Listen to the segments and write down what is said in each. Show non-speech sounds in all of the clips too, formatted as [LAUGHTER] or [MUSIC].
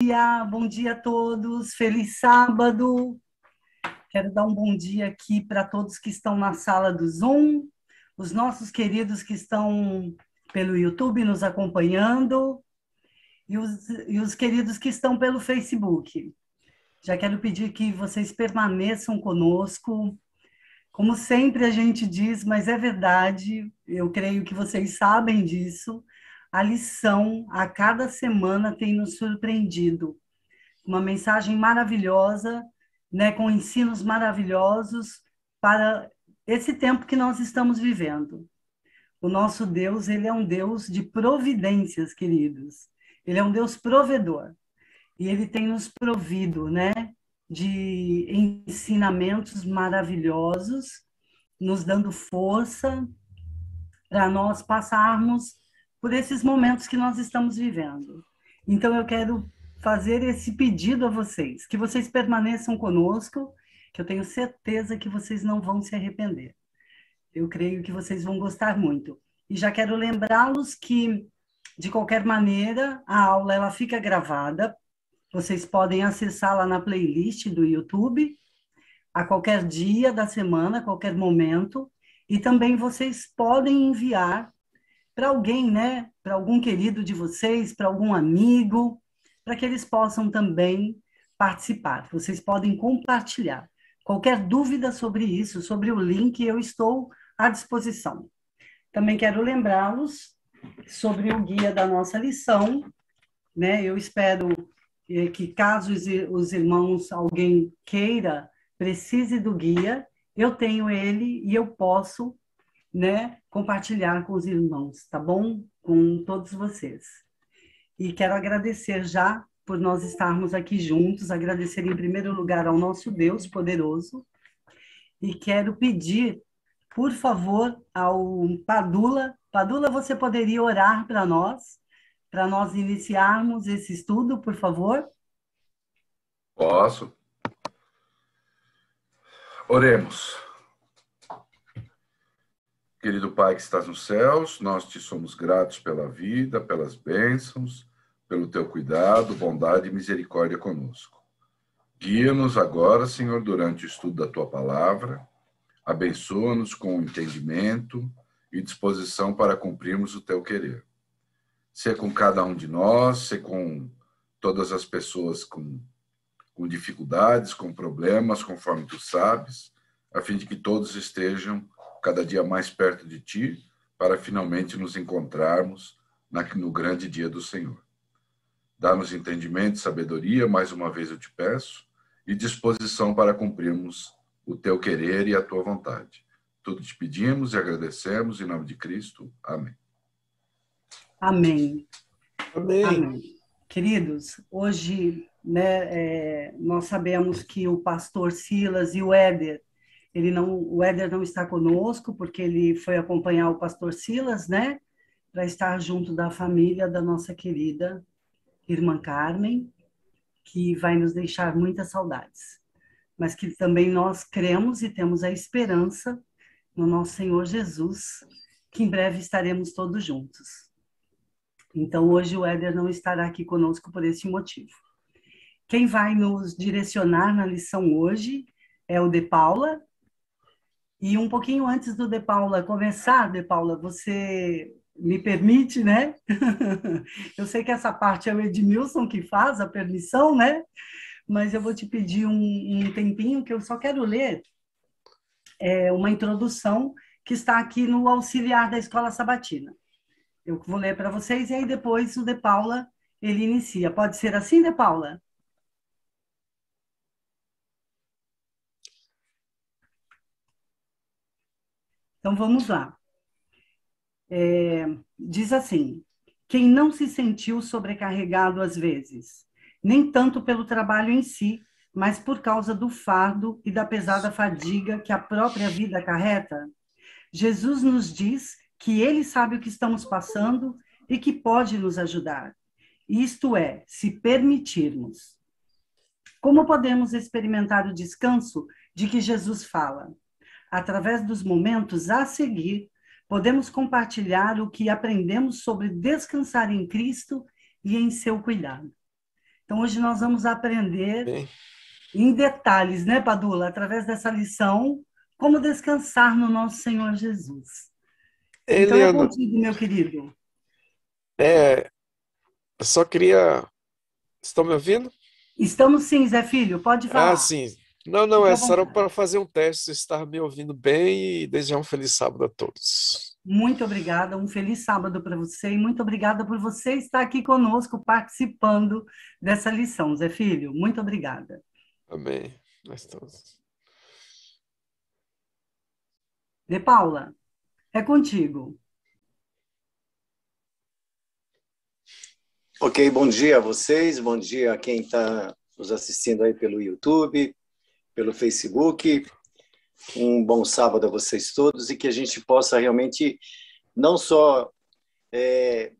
dia, bom dia a todos, feliz sábado. Quero dar um bom dia aqui para todos que estão na sala do Zoom, os nossos queridos que estão pelo YouTube nos acompanhando e os, e os queridos que estão pelo Facebook. Já quero pedir que vocês permaneçam conosco. Como sempre a gente diz, mas é verdade, eu creio que vocês sabem disso a lição a cada semana tem nos surpreendido. Uma mensagem maravilhosa, né, com ensinos maravilhosos para esse tempo que nós estamos vivendo. O nosso Deus, ele é um Deus de providências, queridos. Ele é um Deus provedor. E ele tem nos provido, né, de ensinamentos maravilhosos, nos dando força para nós passarmos por esses momentos que nós estamos vivendo. Então, eu quero fazer esse pedido a vocês, que vocês permaneçam conosco, que eu tenho certeza que vocês não vão se arrepender. Eu creio que vocês vão gostar muito. E já quero lembrá-los que, de qualquer maneira, a aula ela fica gravada. Vocês podem acessá-la na playlist do YouTube a qualquer dia da semana, a qualquer momento. E também vocês podem enviar para alguém, né? Para algum querido de vocês, para algum amigo, para que eles possam também participar. Vocês podem compartilhar. Qualquer dúvida sobre isso, sobre o link, eu estou à disposição. Também quero lembrá-los sobre o guia da nossa lição, né? Eu espero eh, que caso os irmãos, alguém queira, precise do guia, eu tenho ele e eu posso né, compartilhar com os irmãos, tá bom? Com todos vocês. E quero agradecer já por nós estarmos aqui juntos, agradecer em primeiro lugar ao nosso Deus poderoso, e quero pedir, por favor, ao Padula, Padula, você poderia orar para nós, para nós iniciarmos esse estudo, por favor? Posso. Oremos. Querido Pai que estás nos céus, nós te somos gratos pela vida, pelas bênçãos, pelo teu cuidado, bondade e misericórdia conosco. Guia-nos agora, Senhor, durante o estudo da tua palavra. Abençoa-nos com entendimento e disposição para cumprirmos o teu querer. Ser com cada um de nós, ser com todas as pessoas com, com dificuldades, com problemas, conforme tu sabes, a fim de que todos estejam cada dia mais perto de Ti, para finalmente nos encontrarmos no grande dia do Senhor. Dá-nos entendimento e sabedoria, mais uma vez eu te peço, e disposição para cumprirmos o Teu querer e a Tua vontade. Tudo te pedimos e agradecemos, em nome de Cristo. Amém. Amém. Amém. Amém. Queridos, hoje né, é, nós sabemos que o pastor Silas e o Éder ele não, o Éder não está conosco porque ele foi acompanhar o pastor Silas, né? Para estar junto da família da nossa querida irmã Carmen, que vai nos deixar muitas saudades. Mas que também nós cremos e temos a esperança no nosso Senhor Jesus, que em breve estaremos todos juntos. Então hoje o Éder não estará aqui conosco por esse motivo. Quem vai nos direcionar na lição hoje é o De Paula, e um pouquinho antes do De Paula começar, De Paula, você me permite, né? [LAUGHS] eu sei que essa parte é o Edmilson que faz a permissão, né? Mas eu vou te pedir um, um tempinho que eu só quero ler é, uma introdução que está aqui no auxiliar da Escola Sabatina. Eu vou ler para vocês e aí depois o De Paula ele inicia. Pode ser assim, De Paula? Então vamos lá. É, diz assim: quem não se sentiu sobrecarregado às vezes, nem tanto pelo trabalho em si, mas por causa do fardo e da pesada fadiga que a própria vida acarreta? Jesus nos diz que ele sabe o que estamos passando e que pode nos ajudar. Isto é, se permitirmos. Como podemos experimentar o descanso de que Jesus fala? Através dos momentos a seguir, podemos compartilhar o que aprendemos sobre descansar em Cristo e em seu cuidado. Então, hoje nós vamos aprender Bem. em detalhes, né, Padula, através dessa lição, como descansar no nosso Senhor Jesus. Ei, então, é contigo, meu querido. É, eu só queria. Estão me ouvindo? Estamos sim, Zé Filho, pode falar. Ah, sim. Não, não, é só para fazer um teste, se estar me ouvindo bem e desejar um feliz sábado a todos. Muito obrigada, um feliz sábado para você e muito obrigada por você estar aqui conosco participando dessa lição, Zé Filho. Muito obrigada. Amém. Nós todos. De Paula, é contigo. Ok, bom dia a vocês, bom dia a quem está nos assistindo aí pelo YouTube, pelo Facebook. Um bom sábado a vocês todos e que a gente possa realmente não só é,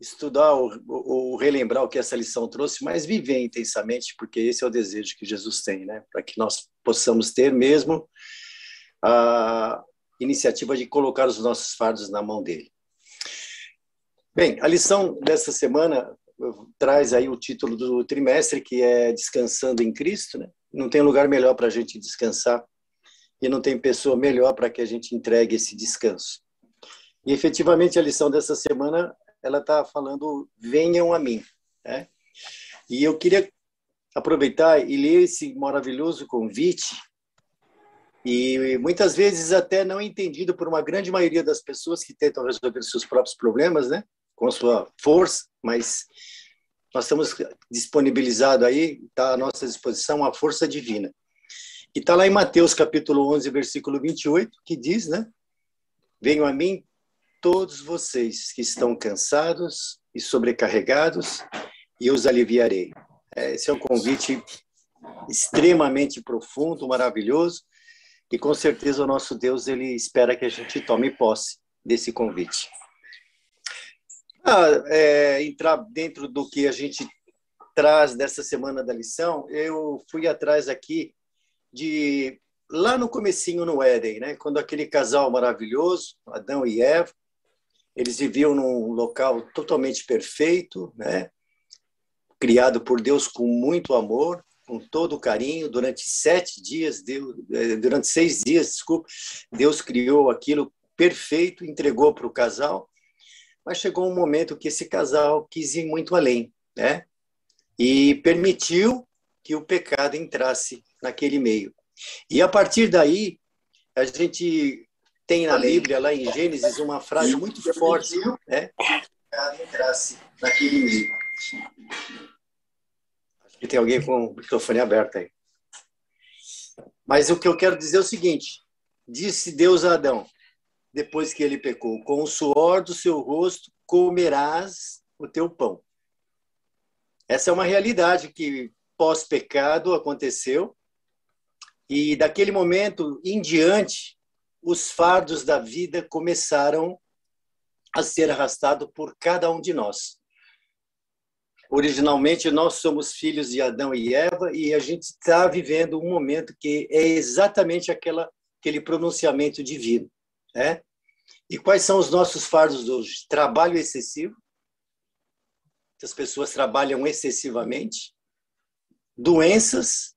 estudar ou, ou, relembrar o que essa lição trouxe, mas viver intensamente, porque esse é o desejo que Jesus tem, né? Para que nós possamos ter mesmo a iniciativa de colocar os nossos fardos na mão dele. Bem, a lição dessa semana traz aí o título do trimestre, que é Descansando em Cristo, né? Não tem lugar melhor para a gente descansar e não tem pessoa melhor para que a gente entregue esse descanso. E efetivamente a lição dessa semana ela está falando venham a mim, né? E eu queria aproveitar e ler esse maravilhoso convite e muitas vezes até não entendido por uma grande maioria das pessoas que tentam resolver seus próprios problemas, né? Com sua força, mas nós estamos disponibilizado aí, está à nossa disposição a força divina. E está lá em Mateus capítulo 11, versículo 28, que diz, né? Venham a mim todos vocês que estão cansados e sobrecarregados, e eu os aliviarei. É, esse é um convite extremamente profundo, maravilhoso, e com certeza o nosso Deus ele espera que a gente tome posse desse convite. É, entrar dentro do que a gente traz dessa semana da lição, eu fui atrás aqui de lá no comecinho no Éden, né? Quando aquele casal maravilhoso, Adão e Eva, eles viviam num local totalmente perfeito, né? Criado por Deus com muito amor, com todo carinho. Durante sete dias, Deus, eh, durante seis dias, desculpa, Deus criou aquilo perfeito, entregou para o casal. Mas chegou um momento que esse casal quis ir muito além, né? E permitiu que o pecado entrasse naquele meio. E a partir daí, a gente tem na Bíblia, lá em Gênesis, uma frase muito forte, né? Entrasse naquele meio. Acho que tem alguém com o microfone aberto aí. Mas o que eu quero dizer é o seguinte: disse Deus a Adão, depois que ele pecou: Com o suor do seu rosto comerás o teu pão. Essa é uma realidade que pós-pecado aconteceu. E daquele momento em diante, os fardos da vida começaram a ser arrastados por cada um de nós. Originalmente, nós somos filhos de Adão e Eva e a gente está vivendo um momento que é exatamente aquela, aquele pronunciamento divino. Né? E quais são os nossos fardos hoje? Trabalho excessivo, as pessoas trabalham excessivamente, doenças,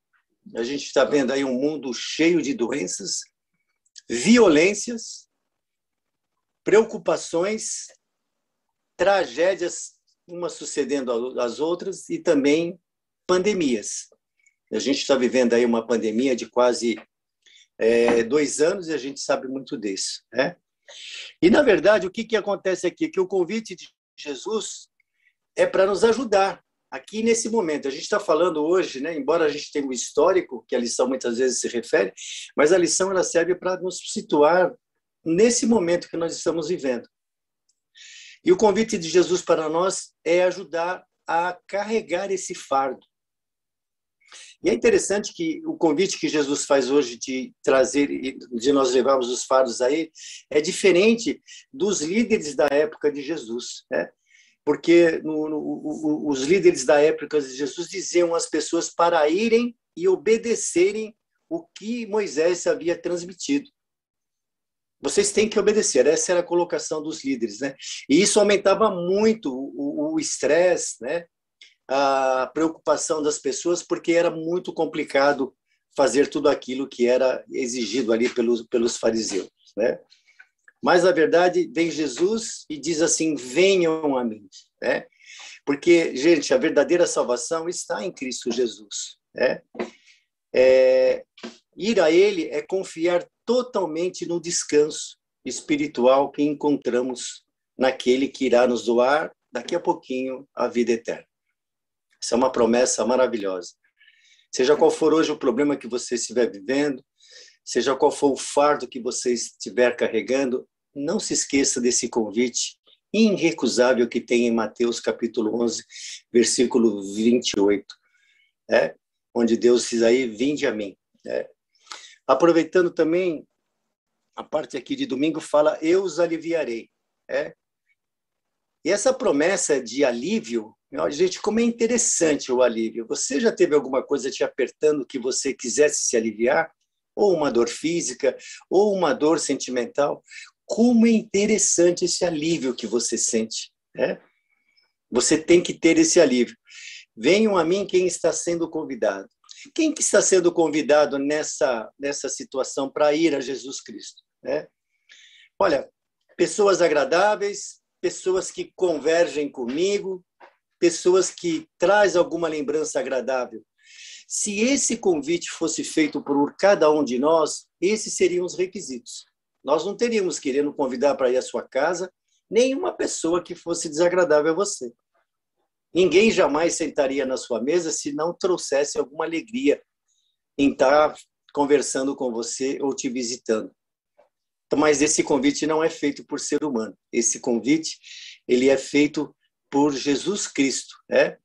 a gente está vendo aí um mundo cheio de doenças, violências, preocupações, tragédias, umas sucedendo às outras, e também pandemias. A gente está vivendo aí uma pandemia de quase é, dois anos e a gente sabe muito disso. Né? E, na verdade, o que, que acontece aqui? Que o convite de Jesus é para nos ajudar aqui nesse momento. A gente está falando hoje, né, embora a gente tenha um histórico, que a lição muitas vezes se refere, mas a lição ela serve para nos situar nesse momento que nós estamos vivendo. E o convite de Jesus para nós é ajudar a carregar esse fardo. E é interessante que o convite que Jesus faz hoje de trazer, de nós levarmos os fardos a ele, é diferente dos líderes da época de Jesus, né? Porque no, no, os líderes da época de Jesus diziam às pessoas para irem e obedecerem o que Moisés havia transmitido. Vocês têm que obedecer, essa era a colocação dos líderes, né? E isso aumentava muito o estresse, né? A preocupação das pessoas, porque era muito complicado fazer tudo aquilo que era exigido ali pelos, pelos fariseus. Né? Mas, na verdade, vem Jesus e diz assim: venham a mim. Né? Porque, gente, a verdadeira salvação está em Cristo Jesus. Né? É, ir a Ele é confiar totalmente no descanso espiritual que encontramos naquele que irá nos doar daqui a pouquinho a vida eterna. Isso é uma promessa maravilhosa. Seja qual for hoje o problema que você estiver vivendo, seja qual for o fardo que você estiver carregando, não se esqueça desse convite irrecusável que tem em Mateus capítulo 11, versículo 28, é, onde Deus diz aí, vinde a mim. É. Aproveitando também a parte aqui de domingo, fala, eu os aliviarei. É. E essa promessa de alívio, gente, como é interessante o alívio. Você já teve alguma coisa te apertando que você quisesse se aliviar? Ou uma dor física, ou uma dor sentimental? Como é interessante esse alívio que você sente. Né? Você tem que ter esse alívio. Venham a mim quem está sendo convidado. Quem que está sendo convidado nessa, nessa situação para ir a Jesus Cristo? Né? Olha, pessoas agradáveis, pessoas que convergem comigo, pessoas que traz alguma lembrança agradável. Se esse convite fosse feito por cada um de nós, esses seriam os requisitos. Nós não teríamos querendo convidar para ir à sua casa nenhuma pessoa que fosse desagradável a você. Ninguém jamais sentaria na sua mesa se não trouxesse alguma alegria em estar conversando com você ou te visitando. Mas esse convite não é feito por ser humano. Esse convite ele é feito por Jesus Cristo, né?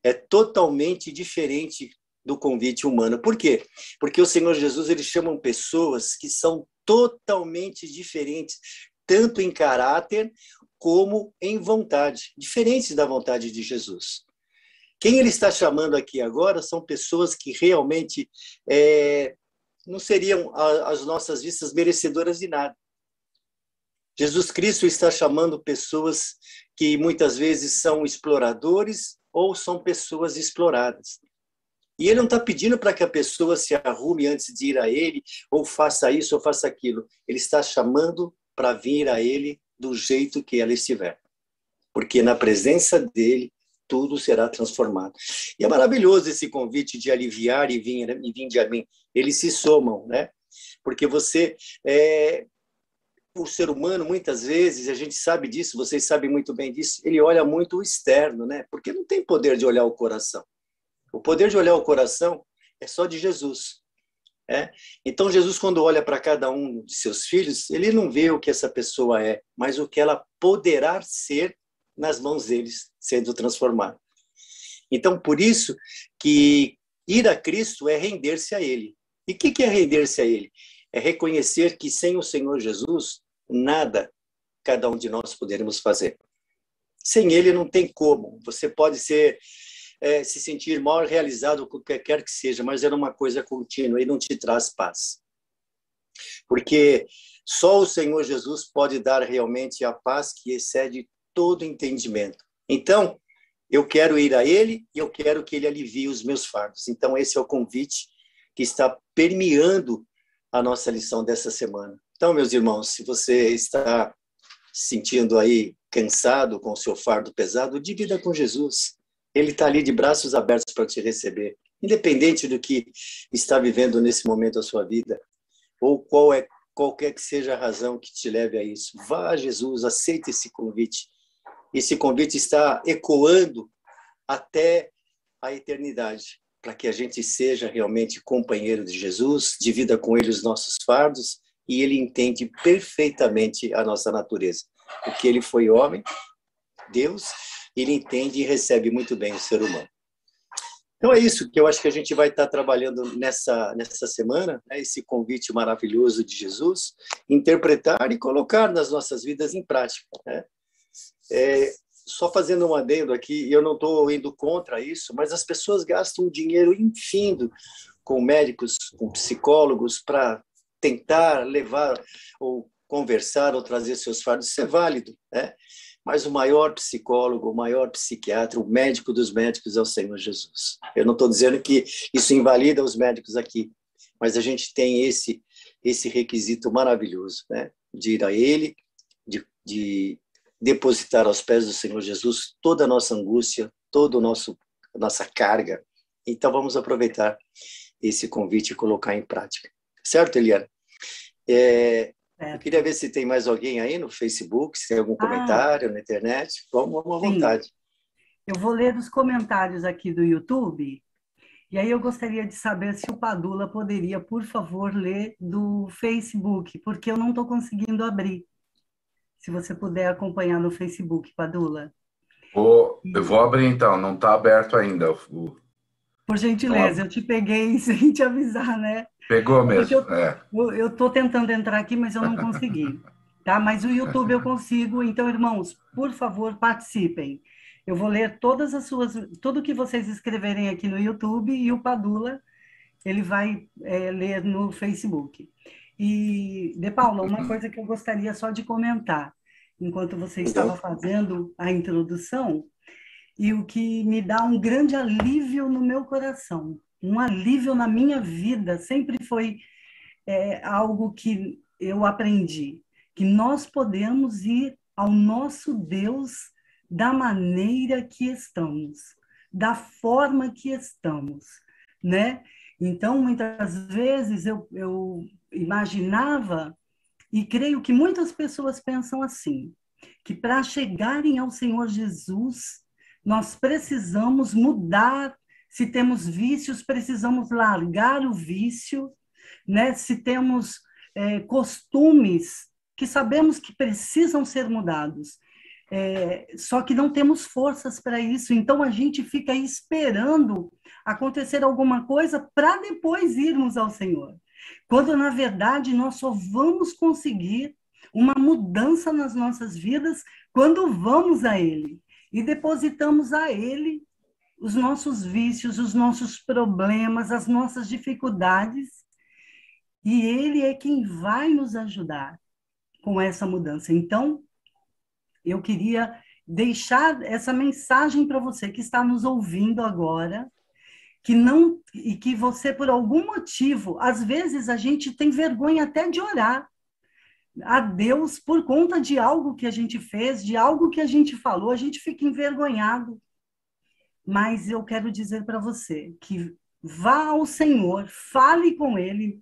É totalmente diferente do convite humano. Por quê? Porque o Senhor Jesus ele chama pessoas que são totalmente diferentes, tanto em caráter como em vontade, diferentes da vontade de Jesus. Quem ele está chamando aqui agora são pessoas que realmente é, não seriam, às nossas vistas, merecedoras de nada. Jesus Cristo está chamando pessoas que muitas vezes são exploradores ou são pessoas exploradas. E ele não está pedindo para que a pessoa se arrume antes de ir a ele, ou faça isso ou faça aquilo. Ele está chamando para vir a ele do jeito que ela estiver. Porque na presença dele, tudo será transformado. E é maravilhoso esse convite de aliviar e vir, e vir de a mim. Eles se somam, né? Porque você, é, o ser humano, muitas vezes, a gente sabe disso, vocês sabem muito bem disso, ele olha muito o externo, né? Porque não tem poder de olhar o coração. O poder de olhar o coração é só de Jesus. É? Então, Jesus, quando olha para cada um de seus filhos, ele não vê o que essa pessoa é, mas o que ela poderá ser nas mãos deles, sendo transformada. Então, por isso que ir a Cristo é render-se a Ele. E o que, que é render-se a Ele? É reconhecer que sem o Senhor Jesus, nada cada um de nós poderemos fazer. Sem Ele não tem como. Você pode ser é, se sentir mal realizado com o que quer que seja, mas era uma coisa contínua e não te traz paz. Porque só o Senhor Jesus pode dar realmente a paz que excede todo entendimento. Então, eu quero ir a Ele e eu quero que Ele alivie os meus fardos. Então, esse é o convite que está permeando a nossa lição dessa semana. Então, meus irmãos, se você está sentindo aí cansado com o seu fardo pesado, divida com Jesus. Ele está ali de braços abertos para te receber, independente do que está vivendo nesse momento da sua vida, ou qual é qualquer que seja a razão que te leve a isso. Vá a Jesus, aceite esse convite. Esse convite está ecoando até a eternidade, para que a gente seja realmente companheiro de Jesus, divida com ele os nossos fardos, e ele entende perfeitamente a nossa natureza, porque ele foi homem, Deus, ele entende e recebe muito bem o ser humano. Então é isso que eu acho que a gente vai estar trabalhando nessa, nessa semana, né, esse convite maravilhoso de Jesus, interpretar e colocar nas nossas vidas em prática. Né? É, só fazendo um adendo aqui, eu não estou indo contra isso, mas as pessoas gastam dinheiro infindo com médicos, com psicólogos, para tentar levar ou conversar ou trazer seus fardos, isso é válido, né? mas o maior psicólogo, o maior psiquiatra, o médico dos médicos é o Senhor Jesus. Eu não estou dizendo que isso invalida os médicos aqui, mas a gente tem esse esse requisito maravilhoso, né? De ir a Ele, de, de depositar aos pés do Senhor Jesus toda a nossa angústia, toda a nossa carga. Então vamos aproveitar esse convite e colocar em prática. Certo, Eliana? É, eu queria ver se tem mais alguém aí no Facebook, se tem algum ah. comentário ah, na internet. Vamos, vamos à vontade. Eu vou ler os comentários aqui do YouTube. E aí eu gostaria de saber se o Padula poderia, por favor, ler do Facebook, porque eu não estou conseguindo abrir. Se você puder acompanhar no Facebook, Padula. Vou, eu vou abrir então, não está aberto ainda. O... Por gentileza, eu te peguei [LAUGHS] sem te avisar, né? Pegou mesmo. eu estou tentando entrar aqui, mas eu não consegui. tá? Mas o YouTube eu consigo. Então, irmãos, por favor, participem. Eu vou ler todas as suas, tudo que vocês escreverem aqui no YouTube e o Padula ele vai é, ler no Facebook. E, De Paula, uma coisa que eu gostaria só de comentar, enquanto você estava fazendo a introdução, e o que me dá um grande alívio no meu coração, um alívio na minha vida, sempre foi é, algo que eu aprendi, que nós podemos ir ao nosso Deus da maneira que estamos, da forma que estamos, né? Então, muitas vezes eu, eu imaginava, e creio que muitas pessoas pensam assim, que para chegarem ao Senhor Jesus, nós precisamos mudar. Se temos vícios, precisamos largar o vício, né? Se temos é, costumes que sabemos que precisam ser mudados, é, só que não temos forças para isso, então a gente fica esperando acontecer alguma coisa para depois irmos ao Senhor. Quando, na verdade, nós só vamos conseguir uma mudança nas nossas vidas quando vamos a Ele e depositamos a Ele os nossos vícios, os nossos problemas, as nossas dificuldades, e Ele é quem vai nos ajudar com essa mudança. Então, eu queria deixar essa mensagem para você que está nos ouvindo agora, que não e que você por algum motivo, às vezes a gente tem vergonha até de orar a Deus por conta de algo que a gente fez, de algo que a gente falou, a gente fica envergonhado. Mas eu quero dizer para você que vá ao Senhor, fale com ele,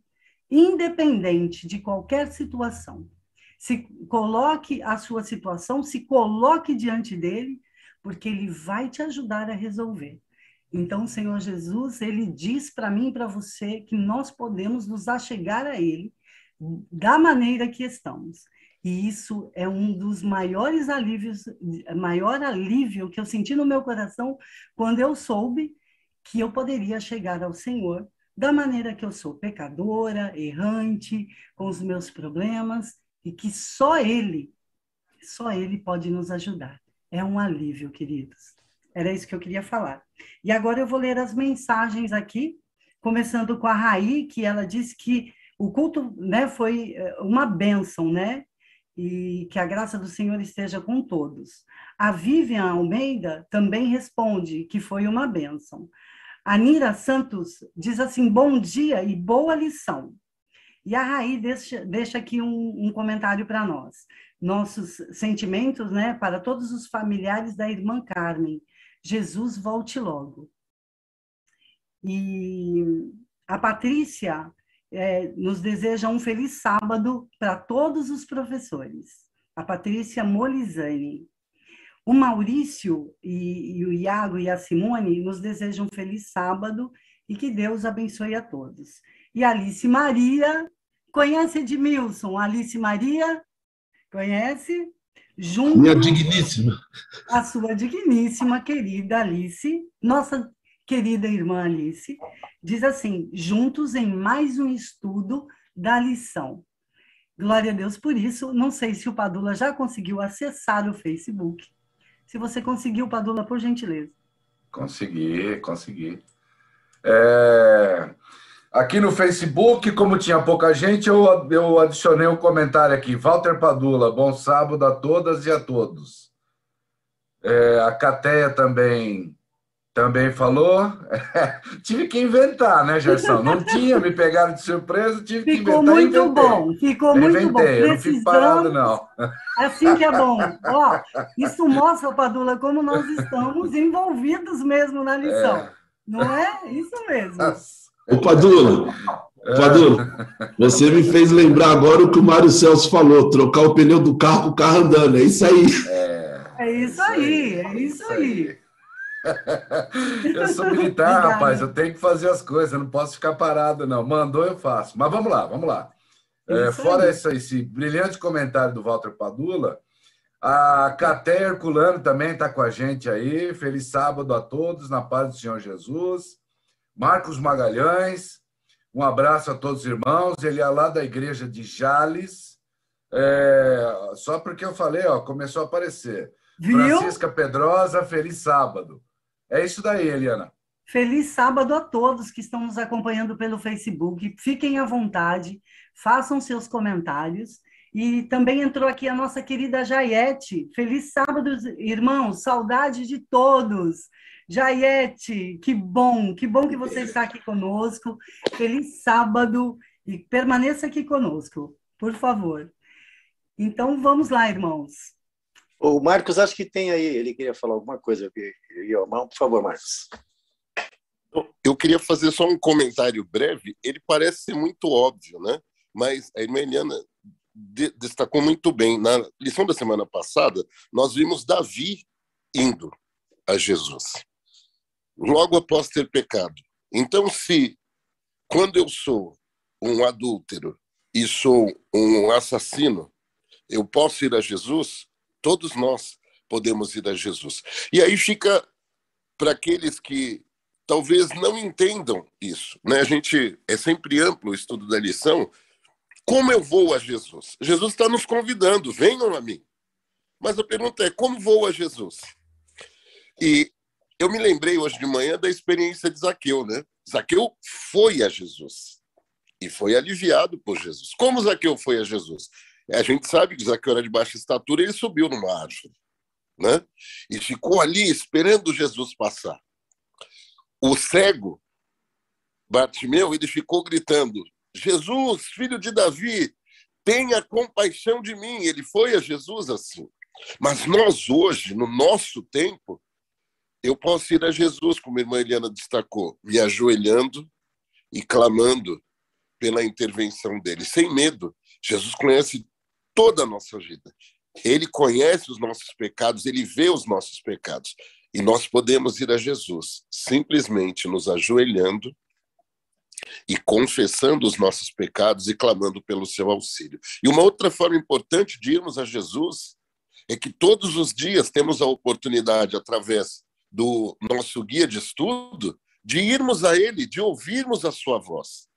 independente de qualquer situação se coloque a sua situação, se coloque diante dele, porque ele vai te ajudar a resolver. Então, o Senhor Jesus, ele diz para mim e para você que nós podemos nos achegar a ele da maneira que estamos. E isso é um dos maiores alívios, maior alívio que eu senti no meu coração quando eu soube que eu poderia chegar ao Senhor da maneira que eu sou, pecadora, errante, com os meus problemas, e que só Ele, só Ele pode nos ajudar. É um alívio, queridos. Era isso que eu queria falar. E agora eu vou ler as mensagens aqui, começando com a Raí, que ela disse que o culto né, foi eh, uma bênção, né? E que a graça do Senhor esteja com todos. A Vivian Almeida também responde que foi uma bênção. A Nira Santos diz assim: bom dia e boa lição. E a Raí deixa, deixa aqui um, um comentário para nós. Nossos sentimentos né, para todos os familiares da irmã Carmen. Jesus volte logo. E a Patrícia é, nos deseja um feliz sábado para todos os professores. A Patrícia Molizani. O Maurício e, e, o Iago e a Simone nos desejam um feliz sábado e que Deus abençoe a todos. E Alice Maria, conhece Edmilson? Alice Maria, conhece? Junto Minha digníssima. A sua digníssima querida Alice, nossa querida irmã Alice, diz assim: juntos em mais um estudo da lição. Glória a Deus por isso. Não sei se o Padula já conseguiu acessar o Facebook. Se você conseguiu, Padula, por gentileza. Consegui, consegui. É... Aqui no Facebook, como tinha pouca gente, eu, eu adicionei um comentário aqui. Walter Padula, bom sábado a todas e a todos. É, a Cateia também também falou. [LAUGHS] tive que inventar, né, Gerson? Não tinha, me pegaram de surpresa, tive que ficou inventar. Muito bom, ficou muito inventei, bom. Precisamos... não fico parado, não. Assim que é bom. Ó, isso mostra, Padula, como nós estamos envolvidos mesmo na lição. É. Não é? Isso mesmo. Ô, Padula, é. Padula, você me fez lembrar agora o que o Mário Celso falou: trocar o pneu do carro com o carro andando. É isso aí. É, é isso aí, é isso aí. [LAUGHS] eu sou militar, rapaz, eu tenho que fazer as coisas, eu não posso ficar parado, não. Mandou, eu faço. Mas vamos lá, vamos lá. É, fora esse, esse, brilhante comentário do Walter Padula, a Caté Herculano também está com a gente aí. Feliz sábado a todos, na paz do Senhor Jesus. Marcos Magalhães, um abraço a todos os irmãos. Ele é lá da igreja de Jales. É, só porque eu falei, ó, começou a aparecer. Viu? Francisca Pedrosa, feliz sábado. É isso daí, Eliana. Feliz sábado a todos que estão nos acompanhando pelo Facebook. Fiquem à vontade, façam seus comentários. E também entrou aqui a nossa querida Jaiete. Feliz sábado, irmãos. Saudade de todos. Jaiete, que bom, que bom que você está aqui conosco. Feliz sábado e permaneça aqui conosco, por favor. Então vamos lá, irmãos. O Marcos, acho que tem aí, ele queria falar alguma coisa. Por favor, Marcos. Eu queria fazer só um comentário breve. Ele parece ser muito óbvio, né? Mas a irmã Eliana destacou muito bem. Na lição da semana passada, nós vimos Davi indo a Jesus, logo após ter pecado. Então, se quando eu sou um adúltero e sou um assassino, eu posso ir a Jesus, Todos nós podemos ir a Jesus. E aí fica para aqueles que talvez não entendam isso. Né? A gente é sempre amplo o estudo da lição. Como eu vou a Jesus? Jesus está nos convidando, venham a mim. Mas a pergunta é: como vou a Jesus? E eu me lembrei hoje de manhã da experiência de Zaqueu, né? Zaqueu foi a Jesus e foi aliviado por Jesus. Como Zaqueu foi a Jesus? A gente sabe que Zaqueu era de baixa estatura, ele subiu numa árvore, né? E ficou ali esperando Jesus passar. O cego, Bartimeu, ele ficou gritando: Jesus, filho de Davi, tenha compaixão de mim. Ele foi a Jesus assim. Mas nós hoje, no nosso tempo, eu posso ir a Jesus, como a irmã Eliana destacou, me ajoelhando e clamando pela intervenção dele, sem medo. Jesus conhece toda a nossa vida. Ele conhece os nossos pecados, ele vê os nossos pecados. E nós podemos ir a Jesus simplesmente nos ajoelhando e confessando os nossos pecados e clamando pelo seu auxílio. E uma outra forma importante de irmos a Jesus é que todos os dias temos a oportunidade, através do nosso guia de estudo, de irmos a Ele, de ouvirmos a Sua voz.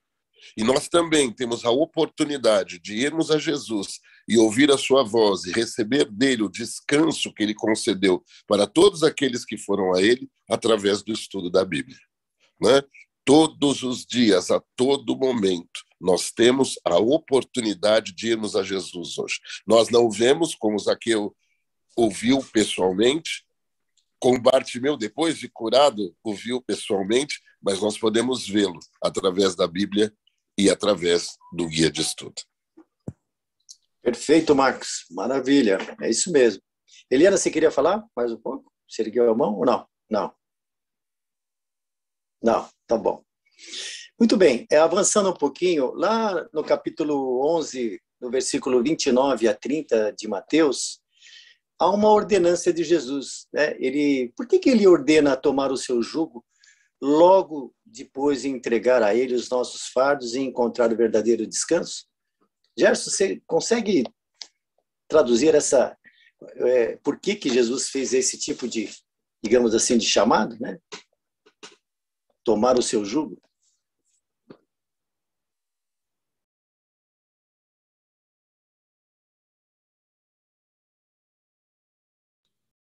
E nós também temos a oportunidade de irmos a Jesus e ouvir a sua voz e receber dele o descanso que ele concedeu para todos aqueles que foram a ele através do estudo da Bíblia. Né? Todos os dias, a todo momento, nós temos a oportunidade de irmos a Jesus hoje. Nós não vemos, como Zaqueu ouviu pessoalmente, como Bartimeu, depois de curado, ouviu pessoalmente, mas nós podemos vê-lo através da Bíblia e através do guia de estudo. Perfeito, Marcos. Maravilha. É isso mesmo. Eliana, você queria falar mais um pouco? Você ergueu a mão ou não? Não. Não, tá bom. Muito bem. É, avançando um pouquinho, lá no capítulo 11, no versículo 29 a 30 de Mateus, há uma ordenança de Jesus. Né? Ele, por que, que ele ordena tomar o seu jugo logo depois de entregar a ele os nossos fardos e encontrar o verdadeiro descanso? Gerson, você consegue traduzir essa. É, por que, que Jesus fez esse tipo de, digamos assim, de chamado, né? Tomar o seu jugo?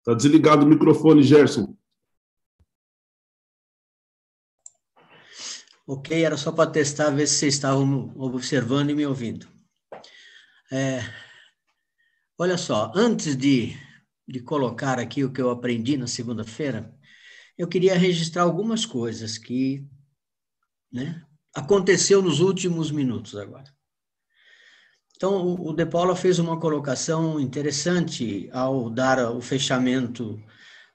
Está desligado o microfone, Gerson. Ok, era só para testar, ver se vocês estavam observando e me ouvindo. É, olha só, antes de de colocar aqui o que eu aprendi na segunda-feira, eu queria registrar algumas coisas que né, aconteceu nos últimos minutos agora. Então, o De Paula fez uma colocação interessante ao dar o fechamento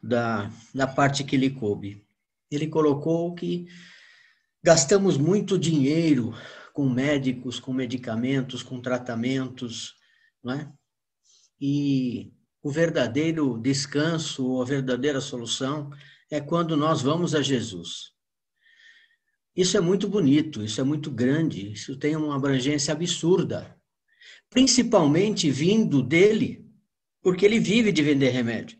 da, da parte que lhe coube. Ele colocou que gastamos muito dinheiro com médicos, com medicamentos, com tratamentos, não é? E o verdadeiro descanso, a verdadeira solução é quando nós vamos a Jesus. Isso é muito bonito, isso é muito grande, isso tem uma abrangência absurda, principalmente vindo dele, porque ele vive de vender remédio.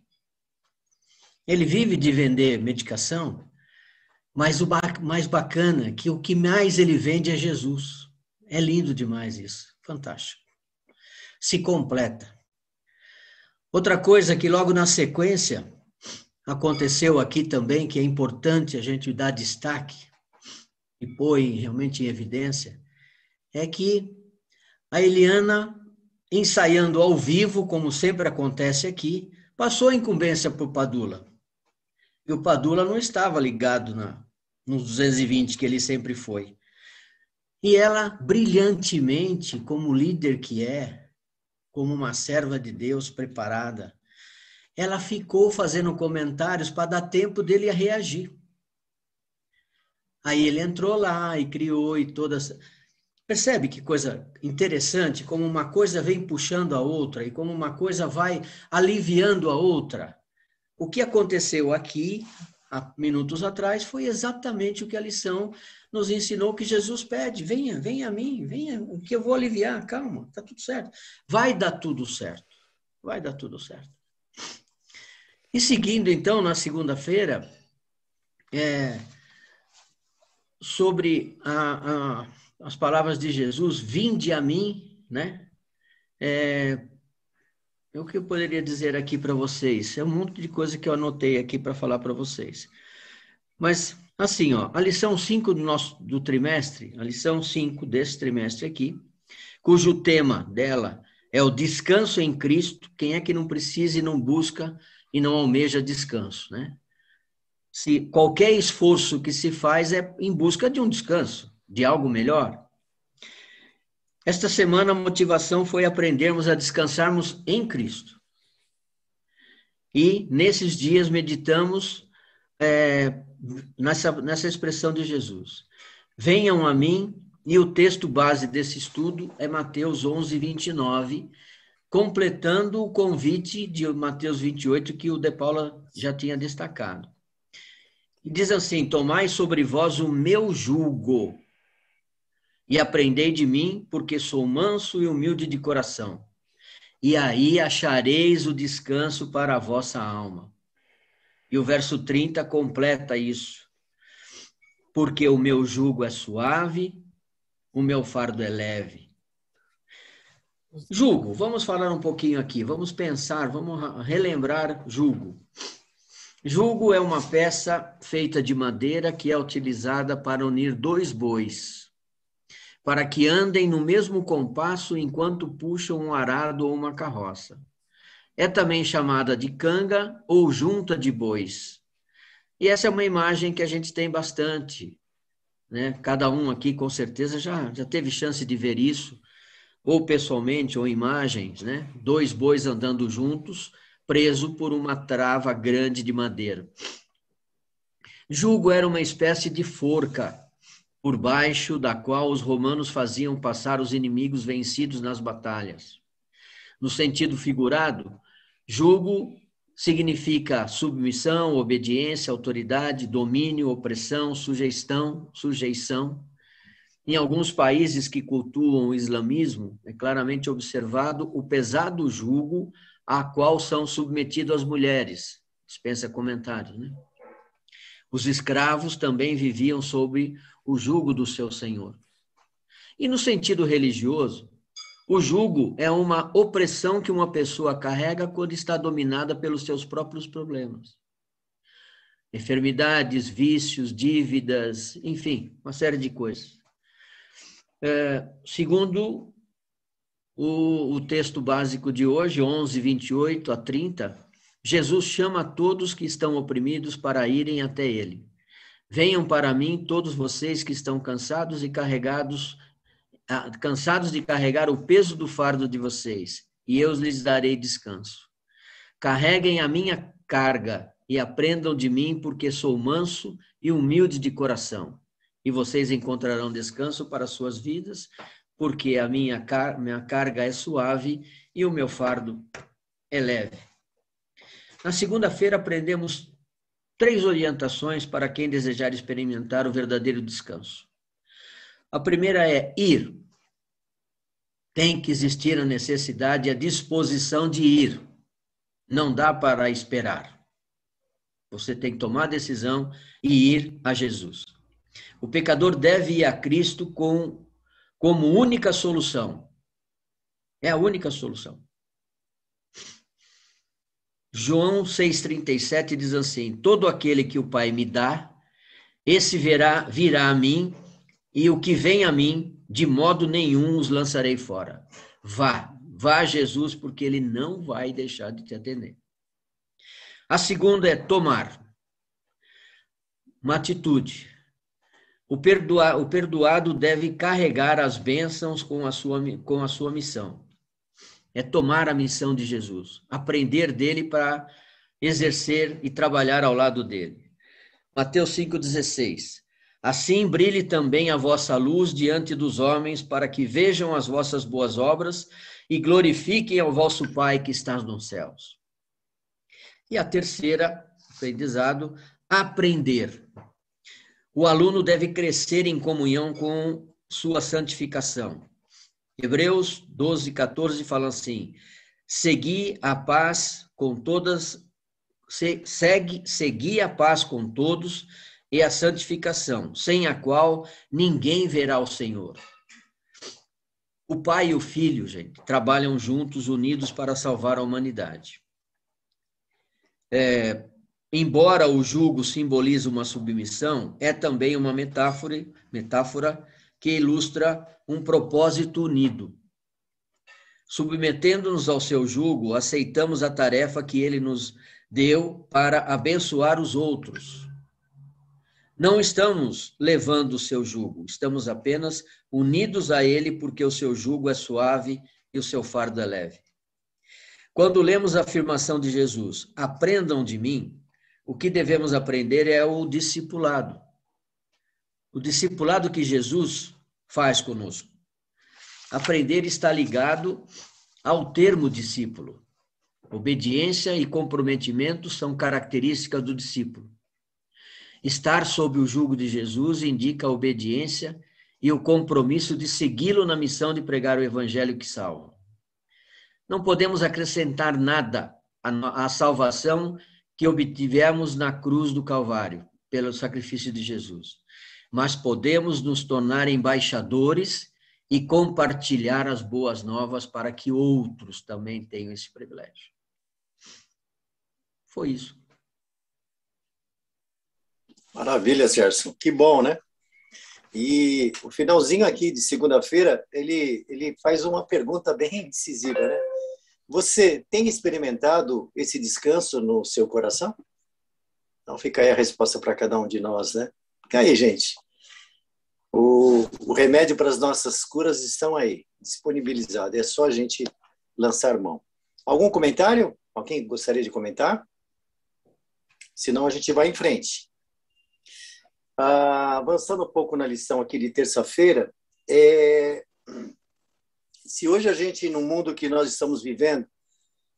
Ele vive de vender medicação, mas o mais bacana que o que mais ele vende é Jesus. É lindo demais isso, fantástico. Se completa. Outra coisa que logo na sequência aconteceu aqui também, que é importante a gente dar destaque e pôr realmente em evidência, é que a Eliana, ensaiando ao vivo, como sempre acontece aqui, passou a incumbência para o Padula. E o Padula não estava ligado na, nos 220 que ele sempre foi. E ela, brilhantemente, como líder que é, como uma serva de Deus preparada, ela ficou fazendo comentários para dar tempo dele a reagir. Aí ele entrou lá e criou e todas. Percebe que coisa interessante, como uma coisa vem puxando a outra e como uma coisa vai aliviando a outra. O que aconteceu aqui, há minutos atrás, foi exatamente o que a lição nos ensinou que Jesus pede: venha, venha a mim, venha, que eu vou aliviar, calma, está tudo certo. Vai dar tudo certo, vai dar tudo certo. E seguindo, então, na segunda-feira, é, sobre a, a, as palavras de Jesus, vinde a mim, né? É, o que eu poderia dizer aqui para vocês? É um monte de coisa que eu anotei aqui para falar para vocês. Mas, assim, ó, a lição 5 do nosso do trimestre, a lição 5 desse trimestre aqui, cujo tema dela é o descanso em Cristo, quem é que não precisa e não busca e não almeja descanso, né? Se qualquer esforço que se faz é em busca de um descanso, de algo melhor. Esta semana a motivação foi aprendermos a descansarmos em Cristo. E nesses dias meditamos é, nessa, nessa expressão de Jesus. Venham a mim, e o texto base desse estudo é Mateus 11, 29, completando o convite de Mateus 28 que o De Paula já tinha destacado. E diz assim: Tomai sobre vós o meu jugo e aprendei de mim, porque sou manso e humilde de coração. E aí achareis o descanso para a vossa alma. E o verso 30 completa isso. Porque o meu jugo é suave, o meu fardo é leve. Jugo, vamos falar um pouquinho aqui, vamos pensar, vamos relembrar jugo. Jugo é uma peça feita de madeira que é utilizada para unir dois bois, para que andem no mesmo compasso enquanto puxam um arado ou uma carroça. É também chamada de canga ou junta de bois. E essa é uma imagem que a gente tem bastante. Né? Cada um aqui, com certeza, já, já teve chance de ver isso ou pessoalmente, ou imagens, né? Dois bois andando juntos, preso por uma trava grande de madeira. Julgo era uma espécie de forca, por baixo da qual os romanos faziam passar os inimigos vencidos nas batalhas. No sentido figurado, julgo significa submissão, obediência, autoridade, domínio, opressão, sujeição, sujeição, em alguns países que cultuam o islamismo, é claramente observado o pesado jugo a qual são submetidas as mulheres. Dispensa comentários, né? Os escravos também viviam sob o jugo do seu senhor. E no sentido religioso, o jugo é uma opressão que uma pessoa carrega quando está dominada pelos seus próprios problemas. Enfermidades, vícios, dívidas, enfim, uma série de coisas. É, segundo o, o, texto básico de hoje, 11, 28 a 30, Jesus chama todos que estão oprimidos para irem até ele. Venham para mim todos vocês que estão cansados e carregados, ah, cansados de carregar o peso do fardo de vocês, e eu lhes darei descanso. Carreguem a minha carga e aprendam de mim, porque sou manso e humilde de coração, e vocês encontrarão descanso para suas vidas, porque a minha, car minha carga é suave e o meu fardo é leve. Na segunda-feira aprendemos três orientações para quem desejar experimentar o verdadeiro descanso. A primeira é ir. Tem que existir a necessidade e a disposição de ir. Não dá para esperar. Você tem que tomar a decisão e ir a Jesus. O pecador deve ir a Cristo com, como única solução. É a única solução. João 6,37 diz assim: Todo aquele que o Pai me dá, esse verá, virá a mim, e o que vem a mim, de modo nenhum os lançarei fora. Vá, vá a Jesus, porque ele não vai deixar de te atender. A segunda é tomar. Uma atitude. O, o perdoado deve carregar as bênçãos com a sua, com a sua missão é tomar a missão de Jesus, aprender dele para exercer e trabalhar ao lado dele. Mateus 5,16. Assim brilhe também a vossa luz diante dos homens, para que vejam as vossas boas obras e glorifiquem ao vosso Pai que está nos céus. E a terceira, aprendizado, aprender. O aluno deve crescer em comunhão com sua santificação. Hebreus 12, 14 fala assim: segui a paz com todas, se, segue, segui a paz com todos e a santificação, sem a qual ninguém verá o Senhor. O pai e o filho, gente, trabalham juntos, unidos para salvar a humanidade. É, embora o jugo simbolize uma submissão, é também uma metáfora, metáfora que ilustra um propósito unido. Submetendo-nos ao seu jugo, aceitamos a tarefa que ele nos deu para abençoar os outros. Não estamos levando o seu jugo, estamos apenas unidos a ele porque o seu jugo é suave e o seu fardo é leve. Quando lemos a afirmação de Jesus, aprendam de mim, o que devemos aprender é o discipulado. O discipulado que Jesus faz conosco. Aprender está ligado ao termo discípulo. Obediência e comprometimento são características do discípulo. Estar sob o jugo de Jesus indica a obediência e o compromisso de segui-lo na missão de pregar o evangelho que salva. Não podemos acrescentar nada à salvação que obtivemos na cruz do Calvário, pelo sacrifício de Jesus mas podemos nos tornar embaixadores e compartilhar as boas novas para que outros também tenham esse privilégio. Foi isso. Maravilha, Gerson. Que bom, né? E o finalzinho aqui de segunda-feira, ele, ele faz uma pergunta bem decisiva, né? Você tem experimentado esse descanso no seu coração? Então fica aí a resposta para cada um de nós, né? Fica aí, gente. O, o remédio para as nossas curas estão aí, disponibilizado. É só a gente lançar mão. Algum comentário? Alguém gostaria de comentar? Senão a gente vai em frente. Ah, avançando um pouco na lição aqui de terça-feira, é... se hoje a gente, no mundo que nós estamos vivendo,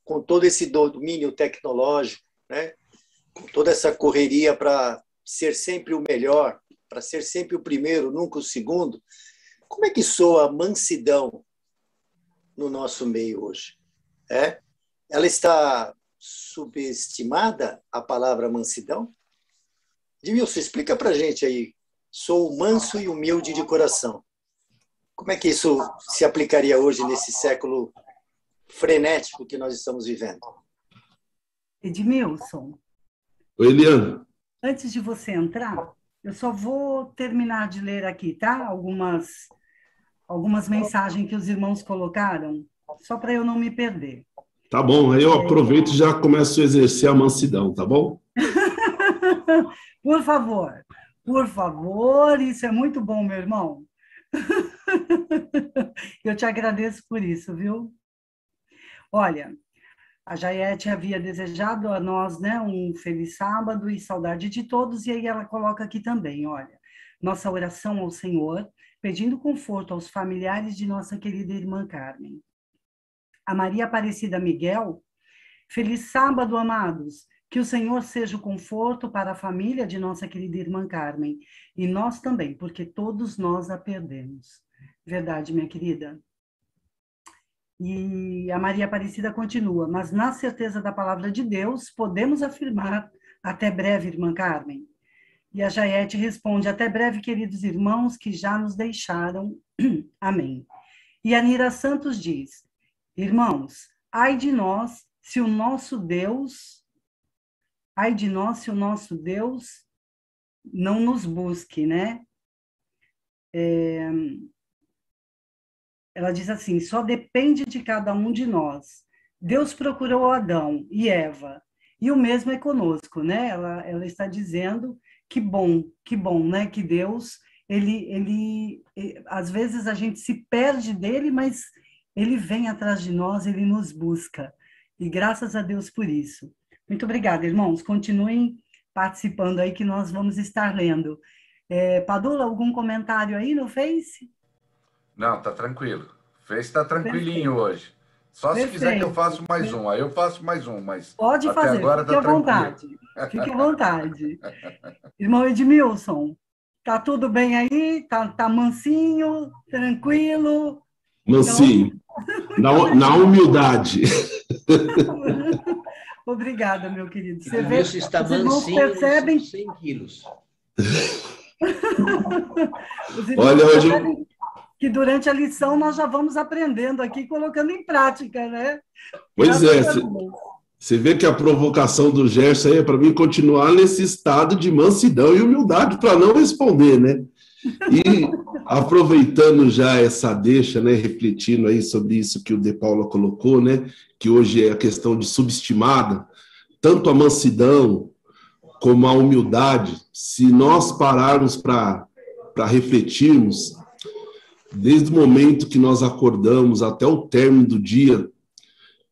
com todo esse domínio tecnológico, né, com toda essa correria para ser sempre o melhor, para ser sempre o primeiro, nunca o segundo. Como é que soa a mansidão no nosso meio hoje? É? Ela está subestimada, a palavra mansidão? Edmilson, explica para a gente aí. Sou manso e humilde de coração. Como é que isso se aplicaria hoje nesse século frenético que nós estamos vivendo? Edmilson. Oi, Eliana. Antes de você entrar, eu só vou terminar de ler aqui, tá? Algumas, algumas mensagens que os irmãos colocaram, só para eu não me perder. Tá bom, aí eu aproveito e já começo a exercer a mansidão, tá bom? [LAUGHS] por favor, por favor, isso é muito bom, meu irmão. [LAUGHS] eu te agradeço por isso, viu? Olha, a Jaiete havia desejado a nós né, um feliz sábado e saudade de todos, e aí ela coloca aqui também, olha, nossa oração ao Senhor, pedindo conforto aos familiares de nossa querida irmã Carmen. A Maria Aparecida Miguel, feliz sábado, amados, que o Senhor seja o conforto para a família de nossa querida irmã Carmen, e nós também, porque todos nós a perdemos. Verdade, minha querida? E a Maria Aparecida continua, mas na certeza da palavra de Deus, podemos afirmar até breve, irmã Carmen. E a Jaete responde, até breve, queridos irmãos que já nos deixaram. [CLEARS THROAT] Amém. E a Nira Santos diz, irmãos, ai de nós se o nosso Deus, ai de nós se o nosso Deus não nos busque, né? É, ela diz assim: só depende de cada um de nós. Deus procurou Adão e Eva, e o mesmo é conosco, né? Ela, ela está dizendo que bom, que bom, né? Que Deus, ele, ele, às vezes a gente se perde dele, mas ele vem atrás de nós, ele nos busca. E graças a Deus por isso. Muito obrigada, irmãos. Continuem participando aí que nós vamos estar lendo. É, Padula, algum comentário aí no Face? Não, tá tranquilo. Fez tá tranquilinho Perfeito. hoje. Só Perfeito. se quiser que eu faça mais um. Aí eu faço mais um, mas. Pode até fazer, agora fique tá à vontade. Fique à vontade. Irmão Edmilson, tá tudo bem aí? Tá, tá mansinho, tranquilo? Mansinho. Então... Na, na humildade. [LAUGHS] Obrigada, meu querido. Você vê, está os irmãos percebem... 100 quilos. [LAUGHS] Olha, hoje, que durante a lição nós já vamos aprendendo aqui, colocando em prática, né? Pois é, você vê que a provocação do Gerson aí é para mim continuar nesse estado de mansidão e humildade para não responder, né? E [LAUGHS] aproveitando já essa deixa, né, refletindo aí sobre isso que o De Paula colocou, né, que hoje é a questão de subestimada, tanto a mansidão como a humildade, se nós pararmos para refletirmos, desde o momento que nós acordamos até o término do dia,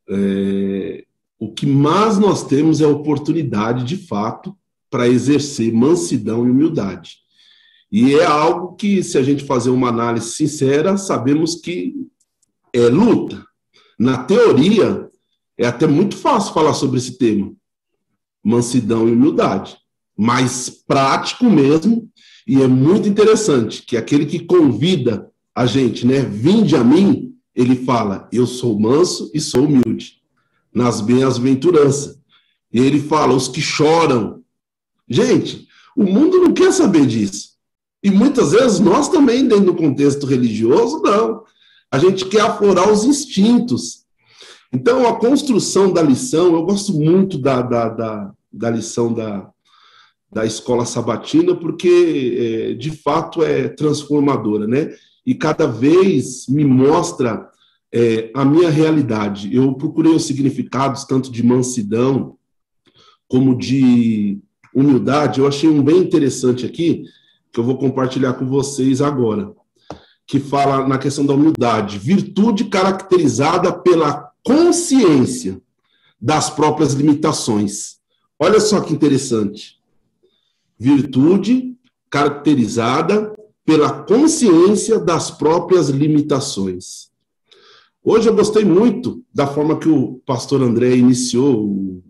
é, o que mais nós temos é oportunidade, de fato, para exercer mansidão e humildade. E é algo que, se a gente fazer uma análise sincera, sabemos que é luta. Na teoria, é até muito fácil falar sobre esse tema, mansidão e humildade. Mas prático mesmo, e é muito interessante que aquele que convida a gente, né? Vinde a mim, ele fala, eu sou manso e sou humilde, nas bem-aventuranças. E ele fala, os que choram. Gente, o mundo não quer saber disso. E muitas vezes nós também, dentro do contexto religioso, não. A gente quer aflorar os instintos. Então, a construção da lição, eu gosto muito da, da, da, da lição da, da escola sabatina, porque é, de fato é transformadora, né? E cada vez me mostra é, a minha realidade. Eu procurei os significados tanto de mansidão como de humildade. Eu achei um bem interessante aqui, que eu vou compartilhar com vocês agora, que fala na questão da humildade. Virtude caracterizada pela consciência das próprias limitações. Olha só que interessante. Virtude caracterizada pela consciência das próprias limitações. Hoje eu gostei muito da forma que o pastor André iniciou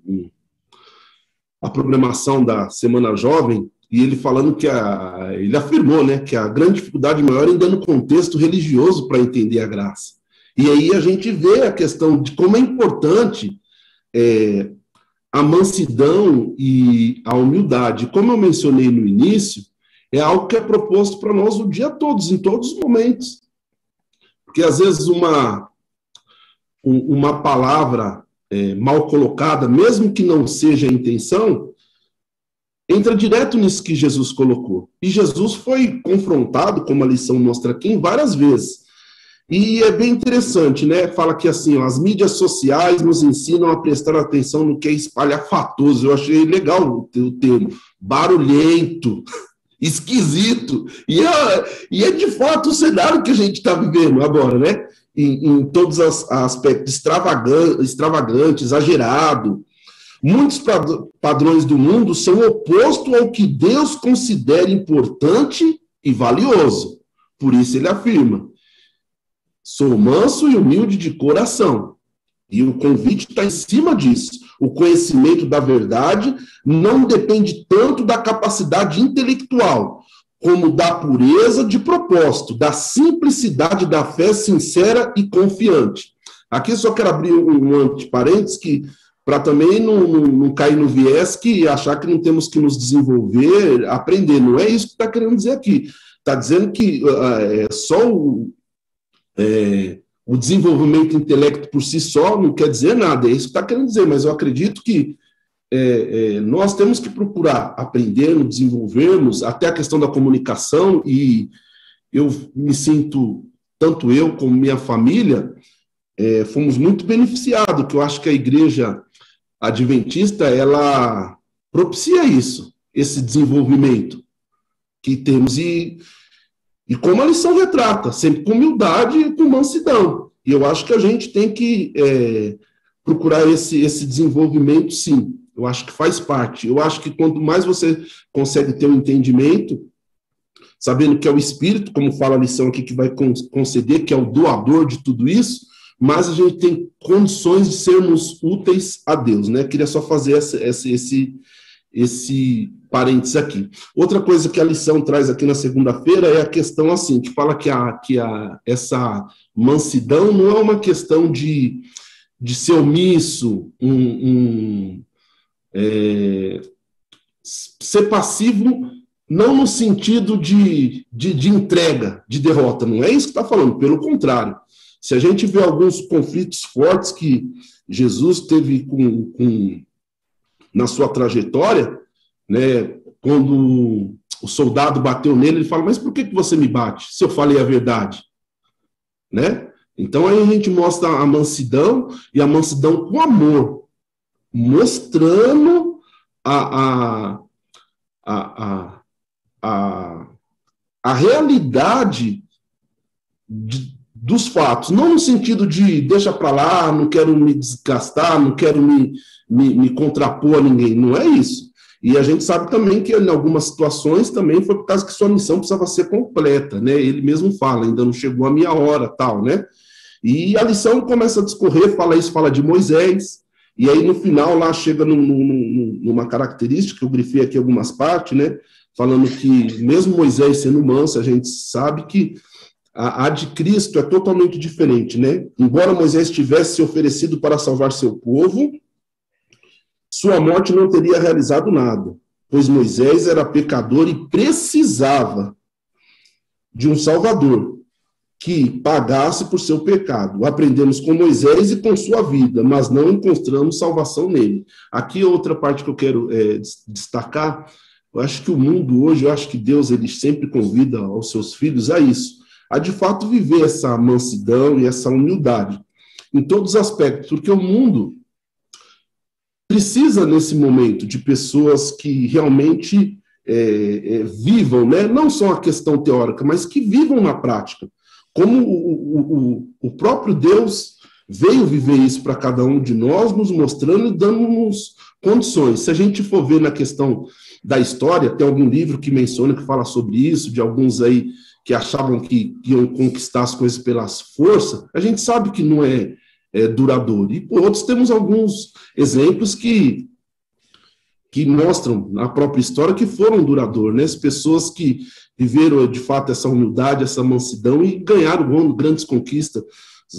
a programação da Semana Jovem, e ele falando que a, ele afirmou, né, que a grande dificuldade maior é ainda no contexto religioso para entender a graça. E aí a gente vê a questão de como é importante é, a mansidão e a humildade. Como eu mencionei no início, é algo que é proposto para nós o dia todo, em todos os momentos. Porque às vezes uma, uma palavra é, mal colocada, mesmo que não seja a intenção, entra direto nisso que Jesus colocou. E Jesus foi confrontado, como a lição mostra aqui, várias vezes. E é bem interessante, né? Fala que assim, ó, as mídias sociais nos ensinam a prestar atenção no que é espalhafatoso. Eu achei legal o termo, barulhento, [LAUGHS] esquisito. E é, e é de fato o cenário que a gente está vivendo agora, né? Em, em todos os aspectos, extravagante, extravagante, exagerado. Muitos padrões do mundo são opostos ao que Deus considera importante e valioso. Por isso ele afirma: Sou manso e humilde de coração. E o convite está em cima disso. O conhecimento da verdade não depende tanto da capacidade intelectual, como da pureza de propósito, da simplicidade da fé sincera e confiante. Aqui só quero abrir um anteparênteses que para também não, não, não, cair no viés que achar que não temos que nos desenvolver, aprender. Não é isso que está querendo dizer aqui. Está dizendo que uh, é, só o, é, o desenvolvimento intelecto por si só não quer dizer nada, é isso que está querendo dizer, mas eu acredito que é, é, nós temos que procurar aprender, desenvolvermos, até a questão da comunicação, e eu me sinto, tanto eu como minha família, é, fomos muito beneficiados, que eu acho que a igreja adventista, ela propicia isso, esse desenvolvimento que temos, e e como a lição retrata, sempre com humildade e com mansidão. E eu acho que a gente tem que é, procurar esse, esse desenvolvimento, sim. Eu acho que faz parte. Eu acho que quanto mais você consegue ter um entendimento, sabendo que é o Espírito, como fala a lição aqui, que vai conceder, que é o doador de tudo isso, mais a gente tem condições de sermos úteis a Deus, né? Queria só fazer essa, essa, esse, esse parênteses aqui. Outra coisa que a lição traz aqui na segunda-feira é a questão assim, que fala que, a, que a, essa mansidão não é uma questão de, de ser omisso, um, um é, ser passivo, não no sentido de, de, de entrega, de derrota, não é isso que está falando, pelo contrário. Se a gente vê alguns conflitos fortes que Jesus teve com, com na sua trajetória, né, quando o soldado bateu nele, ele fala: Mas por que, que você me bate se eu falei a verdade? Né? Então aí a gente mostra a mansidão e a mansidão com amor, mostrando a, a, a, a, a, realidade de, dos fatos, não no sentido de deixa para lá, não quero me desgastar, não quero me, me, me contrapor a ninguém. Não é isso. E a gente sabe também que em algumas situações também foi por causa que sua missão precisava ser completa, né? Ele mesmo fala, ainda não chegou a minha hora, tal, né? E a lição começa a discorrer, fala isso, fala de Moisés, e aí no final lá chega num, num, numa característica, eu grifei aqui algumas partes, né? Falando que mesmo Moisés sendo manso, a gente sabe que a, a de Cristo é totalmente diferente, né? Embora Moisés tivesse se oferecido para salvar seu povo, sua morte não teria realizado nada, pois Moisés era pecador e precisava de um Salvador que pagasse por seu pecado. Aprendemos com Moisés e com sua vida, mas não encontramos salvação nele. Aqui outra parte que eu quero é, destacar. Eu acho que o mundo hoje, eu acho que Deus ele sempre convida aos seus filhos a isso, a de fato viver essa mansidão e essa humildade em todos os aspectos, porque o mundo precisa, nesse momento, de pessoas que realmente é, é, vivam, né? não só a questão teórica, mas que vivam na prática. Como o, o, o próprio Deus veio viver isso para cada um de nós, nos mostrando e dando-nos condições. Se a gente for ver na questão da história, tem algum livro que menciona, que fala sobre isso, de alguns aí que achavam que iam conquistar as coisas pelas forças, a gente sabe que não é é, duradouro. E por outros temos alguns exemplos que que mostram na própria história que foram duradouros, né? As pessoas que viveram de fato essa humildade, essa mansidão e ganharam grandes conquistas,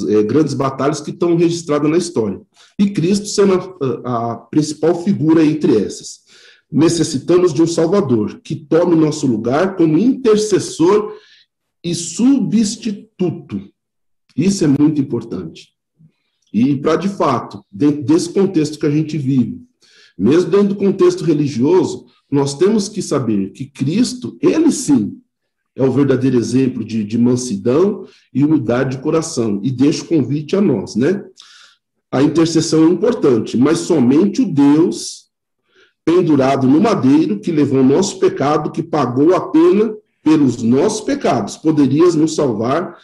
é, grandes batalhas que estão registradas na história. E Cristo sendo a, a principal figura entre essas. Necessitamos de um Salvador que tome nosso lugar como intercessor e substituto. Isso é muito importante. E para, de fato, dentro desse contexto que a gente vive, mesmo dentro do contexto religioso, nós temos que saber que Cristo, ele sim, é o verdadeiro exemplo de, de mansidão e humildade de coração. E deixa o convite a nós, né? A intercessão é importante, mas somente o Deus pendurado no madeiro que levou o nosso pecado, que pagou a pena pelos nossos pecados, poderia nos salvar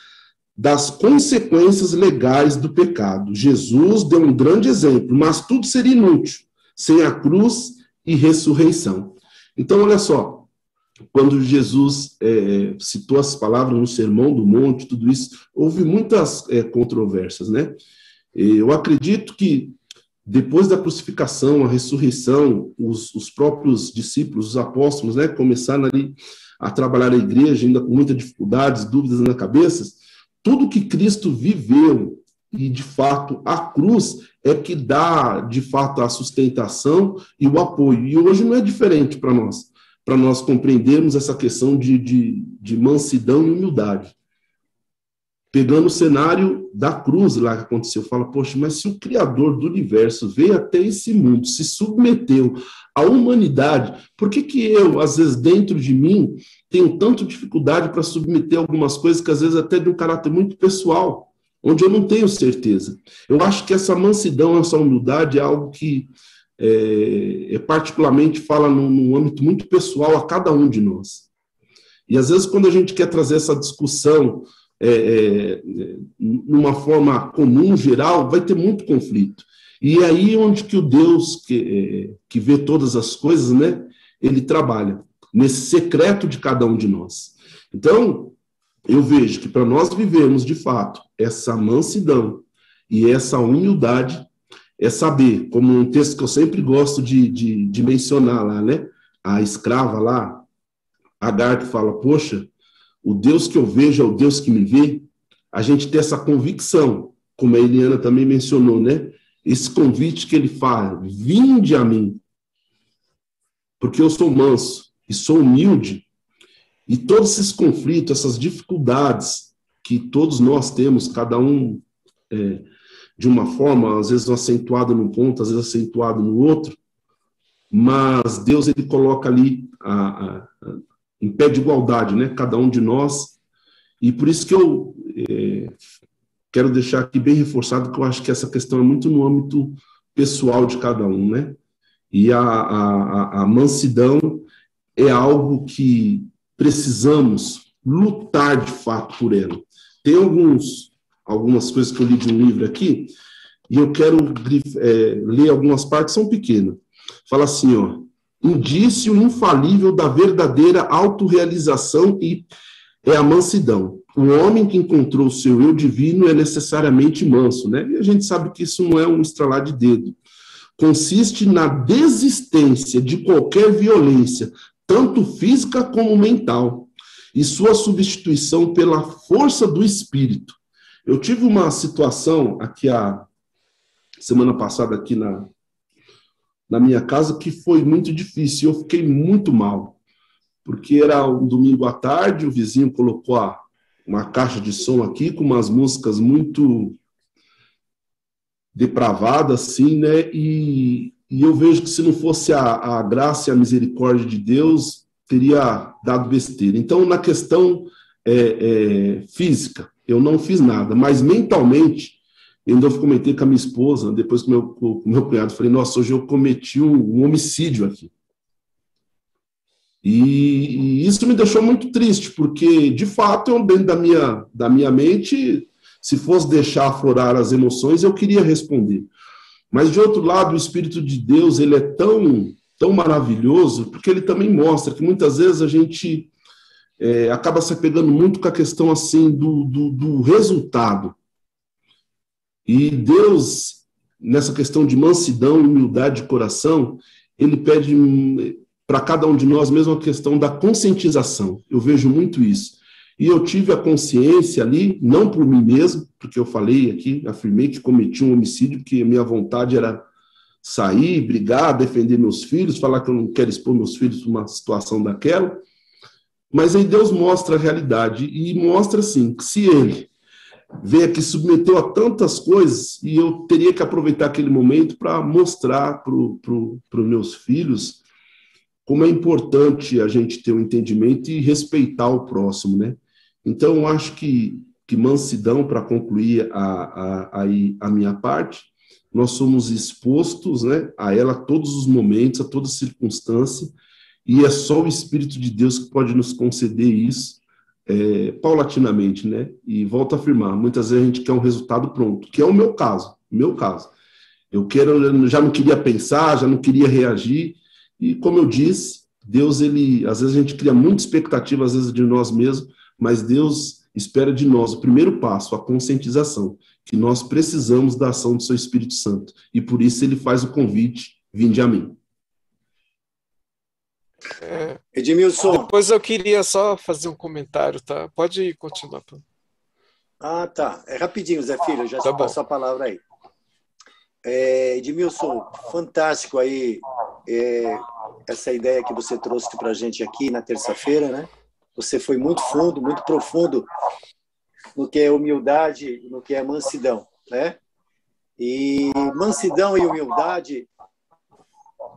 das consequências legais do pecado. Jesus deu um grande exemplo, mas tudo seria inútil sem a cruz e ressurreição. Então, olha só, quando Jesus é, citou as palavras no Sermão do Monte, tudo isso, houve muitas é, controvérsias, né? Eu acredito que depois da crucificação, a ressurreição, os, os próprios discípulos, os apóstolos, né, começaram ali a trabalhar a igreja, ainda com muitas dificuldades, dúvidas na cabeça, tudo que Cristo viveu e de fato a cruz é que dá de fato a sustentação e o apoio. E hoje não é diferente para nós para nós compreendermos essa questão de, de, de mansidão e humildade. Pegando o cenário da cruz lá que aconteceu, fala, poxa, mas se o Criador do universo veio até esse mundo, se submeteu à humanidade, por que, que eu, às vezes, dentro de mim, tenho tanta dificuldade para submeter algumas coisas que às vezes até de um caráter muito pessoal, onde eu não tenho certeza? Eu acho que essa mansidão, essa humildade é algo que é, é, particularmente fala num, num âmbito muito pessoal a cada um de nós. E às vezes, quando a gente quer trazer essa discussão é, é, numa forma comum, geral, vai ter muito conflito. E é aí onde que o Deus que, é, que vê todas as coisas, né, ele trabalha, nesse secreto de cada um de nós. Então, eu vejo que para nós vivermos de fato essa mansidão e essa humildade, é saber, como um texto que eu sempre gosto de, de, de mencionar lá, né? A escrava lá, Agar que fala, poxa, o Deus que eu vejo é o Deus que me vê. A gente tem essa convicção, como a Eliana também mencionou, né? Esse convite que ele faz, vinde a mim, porque eu sou manso e sou humilde. E todos esses conflitos, essas dificuldades que todos nós temos, cada um é, de uma forma, às vezes acentuado num ponto, às vezes acentuado no outro, mas Deus ele coloca ali a, a, a, em pé de igualdade, né? Cada um de nós. E por isso que eu é, quero deixar aqui bem reforçado que eu acho que essa questão é muito no âmbito pessoal de cada um, né? E a, a, a mansidão é algo que precisamos lutar de fato por ela. Tem alguns algumas coisas que eu li de um livro aqui, e eu quero é, ler algumas partes, são pequenas. Fala assim, ó, indício infalível da verdadeira autorrealização e é a mansidão. O homem que encontrou seu eu divino é necessariamente manso, né? E a gente sabe que isso não é um estralar de dedo. Consiste na desistência de qualquer violência, tanto física como mental, e sua substituição pela força do espírito. Eu tive uma situação aqui a semana passada aqui na, na minha casa que foi muito difícil. Eu fiquei muito mal, porque era um domingo à tarde, o vizinho colocou a, uma caixa de som aqui com umas músicas muito depravadas, assim, né? E, e eu vejo que se não fosse a, a graça e a misericórdia de Deus, teria dado besteira. Então, na questão é, é, física, eu não fiz nada, mas mentalmente, eu ainda comentei com a minha esposa, depois com meu, o meu cunhado, falei, nossa, hoje eu cometi um, um homicídio aqui. E, e, isso me deixou muito triste, porque, de fato, eu, dentro da minha, da minha mente, se fosse deixar aflorar as emoções, eu queria responder. Mas, de outro lado, o Espírito de Deus, ele é tão, tão maravilhoso, porque ele também mostra que muitas vezes a gente é, acaba se pegando muito com a questão assim do, do, do resultado. E Deus, nessa questão de mansidão e humildade de coração, ele pede para cada um de nós mesmo a questão da conscientização. Eu vejo muito isso. E eu tive a consciência ali, não por mim mesmo, porque eu falei aqui, afirmei que cometi um homicídio, a minha vontade era sair, brigar, defender meus filhos, falar que eu não quero expor meus filhos para uma situação daquela. Mas aí Deus mostra a realidade e mostra assim, que se ele vê que submeteu a tantas coisas, e eu teria que aproveitar aquele momento para mostrar para pro, os meus filhos como é importante a gente ter um entendimento e respeitar o próximo, né? Então, eu acho que, que mansidão, para concluir a, a, a, a minha parte, nós somos expostos né, a ela a todos os momentos, a toda circunstância, e é só o Espírito de Deus que pode nos conceder isso é, paulatinamente, né? E volto a afirmar, muitas vezes a gente quer um resultado pronto, que é o meu caso, meu caso. Eu quero, já não queria pensar, já não queria reagir, e como eu disse, Deus, ele, às vezes a gente cria muita expectativa, às vezes de nós mesmos, mas Deus espera de nós o primeiro passo, a conscientização, que nós precisamos da ação do seu Espírito Santo. E por isso ele faz o convite, vinde a mim. É, Edmilson. Depois eu queria só fazer um comentário, tá? Pode continuar. Ah, tá. É rapidinho, Zé Filho, já tá passou a palavra aí. É, Edmilson, fantástico aí é, essa ideia que você trouxe para a gente aqui na terça-feira, né? Você foi muito fundo, muito profundo no que é humildade, no que é mansidão, né? E mansidão e humildade,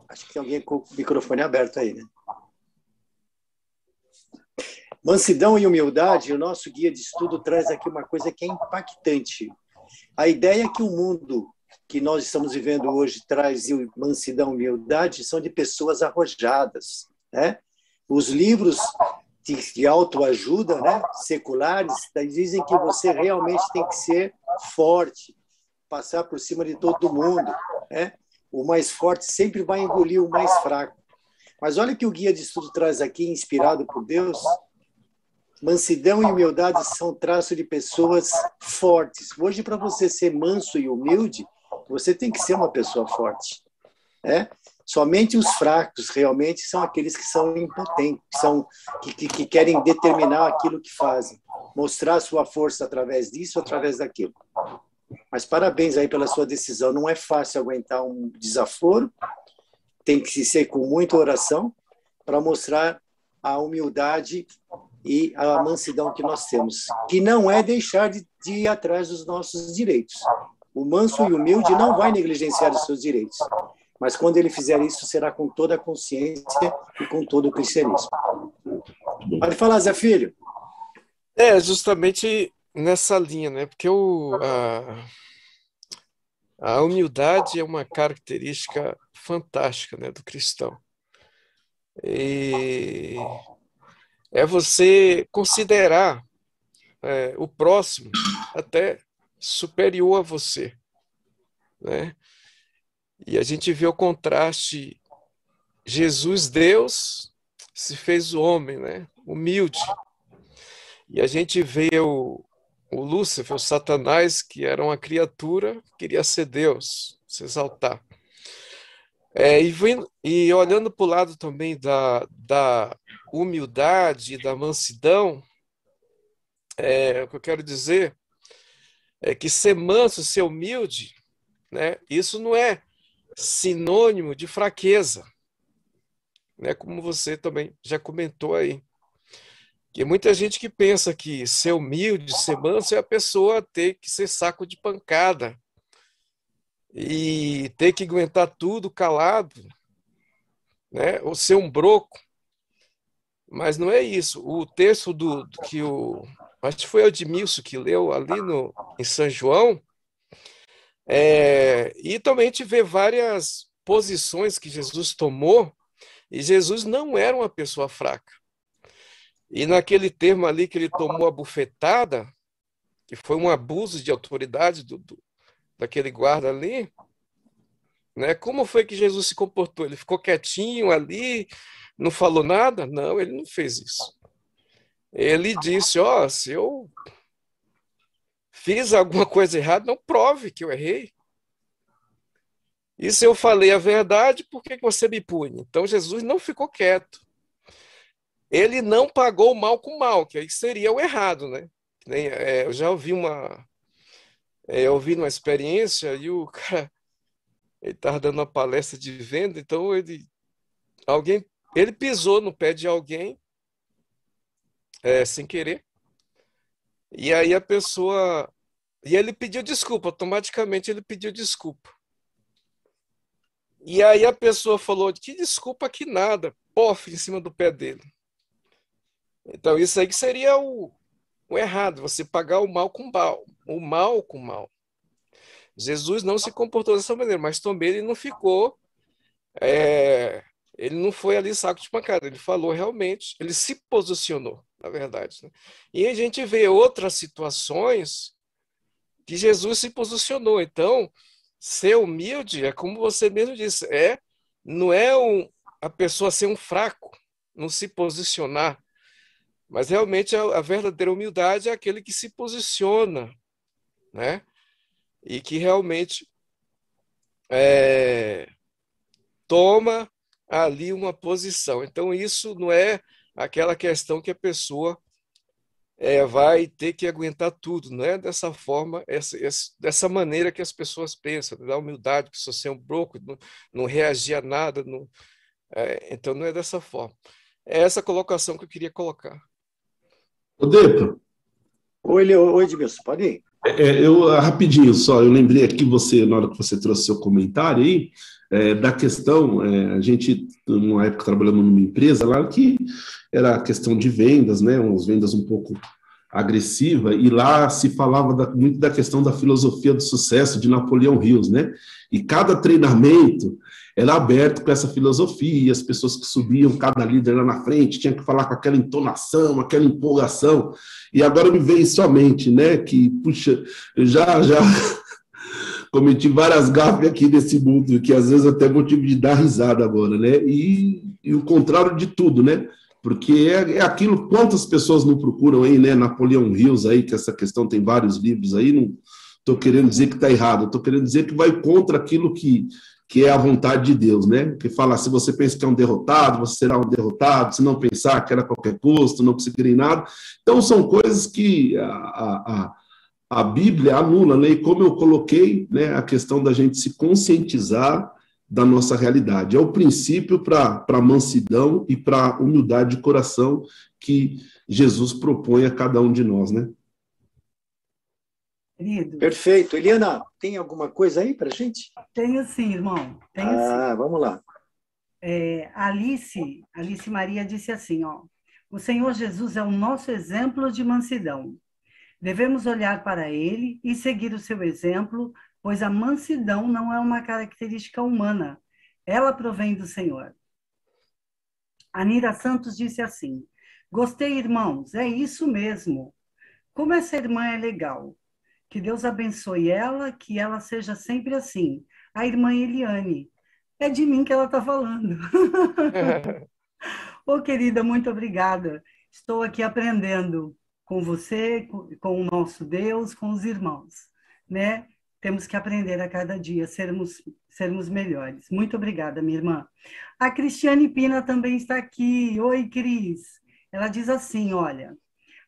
acho que tem alguém com o microfone aberto aí, né? Mansidão e humildade, o nosso guia de estudo traz aqui uma coisa que é impactante. A ideia que o mundo que nós estamos vivendo hoje traz mansidão e humildade são de pessoas arrojadas, né? Os livros de, de autoajuda, né, seculares, dizem que você realmente tem que ser forte, passar por cima de todo mundo, né? O mais forte sempre vai engolir o mais fraco. Mas olha que o guia de estudo traz aqui, inspirado por Deus, mansidão e humildade são traços de pessoas fortes. Hoje, para você ser manso e humilde, você tem que ser uma pessoa forte. Né? Somente os fracos realmente são aqueles que são impotentes, que, são, que, que, que querem determinar aquilo que fazem, mostrar sua força através disso, através daquilo. Mas parabéns aí pela sua decisão. Não é fácil aguentar um desaforo, tem que ser com muita oração para mostrar a humildade e a mansidão que nós temos, que não é deixar de, de ir atrás dos nossos direitos. O manso e humilde não vai negligenciar os seus direitos. Mas quando ele fizer isso, será com toda a consciência e com todo o cristianismo. Pode falar, Zé Filho. É, justamente nessa linha, né? Porque o, a, a humildade é uma característica fantástica né, do cristão. E é você considerar é, o próximo até superior a você, né? E a gente vê o contraste. Jesus, Deus, se fez homem, né? Humilde. E a gente vê o, o Lúcifer, o Satanás, que era uma criatura, queria ser Deus, se exaltar. É, e, e, olhando para o lado também da, da humildade, da mansidão, é, o que eu quero dizer é que ser manso, ser humilde, né, isso não é sinônimo de fraqueza, né? Como você também já comentou aí. Que muita gente que pensa que ser humilde, ser manso é a pessoa ter que ser saco de pancada e ter que aguentar tudo calado, né? Ou ser um broco. Mas não é isso. O texto do, do que o acho que foi o Edmilson que leu ali no em São João, é, e também a gente vê várias posições que Jesus tomou, e Jesus não era uma pessoa fraca. E naquele termo ali que ele tomou a bufetada, que foi um abuso de autoridade do, do, daquele guarda ali, né? Como foi que Jesus se comportou? Ele ficou quietinho ali, não falou nada? Não, ele não fez isso. Ele disse: Ó, oh, se eu fiz alguma coisa errada, não prove que eu errei. E se eu falei a verdade, por que você me pune? Então Jesus não ficou quieto. Ele não pagou o mal com o mal, que aí seria o errado, né? É, eu já ouvi uma. É, eu ouvi uma experiência e o [LAUGHS] cara ele estava dando uma palestra de venda, então ele alguém ele pisou no pé de alguém é, sem querer e aí a pessoa. E ele pediu desculpa, automaticamente ele pediu desculpa. E aí a pessoa falou: que desculpa que nada. pof em cima do pé dele. Então, isso aí que seria o, o errado, você pagar o mal com mal, o mal com mal. Jesus não se comportou dessa maneira, mas também ele não ficou, é, ele não foi ali saco de pancada, ele falou realmente, ele se posicionou, na verdade. Né? E a gente vê outras situações que Jesus se posicionou. Então, ser humilde é como você mesmo disse, é não é um, a pessoa ser um fraco, não se posicionar, mas realmente a, a verdadeira humildade é aquele que se posiciona, né? E que realmente é, toma ali uma posição. Então, isso não é aquela questão que a pessoa é, vai ter que aguentar tudo, não é dessa forma, essa, essa, dessa maneira que as pessoas pensam, da humildade, que só ser um broco, não, não reagir a nada, não, é, então não é dessa forma. É essa colocação que eu queria colocar. Ô, Depa. Oi, oi, Edmilson, pode ir. É, eu, rapidinho só, eu lembrei aqui você, na hora que você trouxe seu comentário aí, é, da questão, é, a gente, numa época, trabalhando numa empresa lá que era questão de vendas, né, umas vendas um pouco agressiva, e lá se falava da, muito da questão da filosofia do sucesso de Napoleão Hills, né, e cada treinamento era aberto com essa filosofia, as pessoas que subiam, cada líder lá na frente, tinha que falar com aquela entonação, aquela empolgação, e agora me vem isso à mente, né, que, puxa, já, já [LAUGHS] cometi várias gafes aqui nesse mundo, que às vezes até motivo de dar risada agora, né, e, e o contrário de tudo, né, porque é, é, aquilo, quantas pessoas não procuram aí, né, Napoleão Hills aí, que essa questão tem vários livros aí, não estou querendo dizer que está errado, estou querendo dizer que vai contra aquilo que que é a vontade de Deus, né? Que fala, se você pensa que é um derrotado, você será um derrotado, se não pensar que era a qualquer custo, não conseguirem nada. Então, são coisas que a, a, a Bíblia anula, né? E como eu coloquei, né, a questão da gente se conscientizar da nossa realidade. É o princípio para a mansidão e para a humildade de coração que Jesus propõe a cada um de nós, né? Querido. Perfeito. Eliana, tem alguma coisa aí para gente? Tenho sim, irmão. Tenho ah, sim. vamos lá. É, Alice, Alice Maria disse assim, ó, o Senhor Jesus é o nosso exemplo de mansidão. Devemos olhar para ele e seguir o seu exemplo, pois a mansidão não é uma característica humana, ela provém do Senhor. Anira Santos disse assim: Gostei, irmãos, é isso mesmo. Como essa irmã é legal. Que Deus abençoe ela, que ela seja sempre assim. A irmã Eliane. É de mim que ela está falando. [LAUGHS] [LAUGHS] Ô, oh, querida, muito obrigada. Estou aqui aprendendo com você, com o nosso Deus, com os irmãos, né? Temos que aprender a cada dia, sermos, sermos melhores. Muito obrigada, minha irmã. A Cristiane Pina também está aqui. Oi, Cris. Ela diz assim: olha,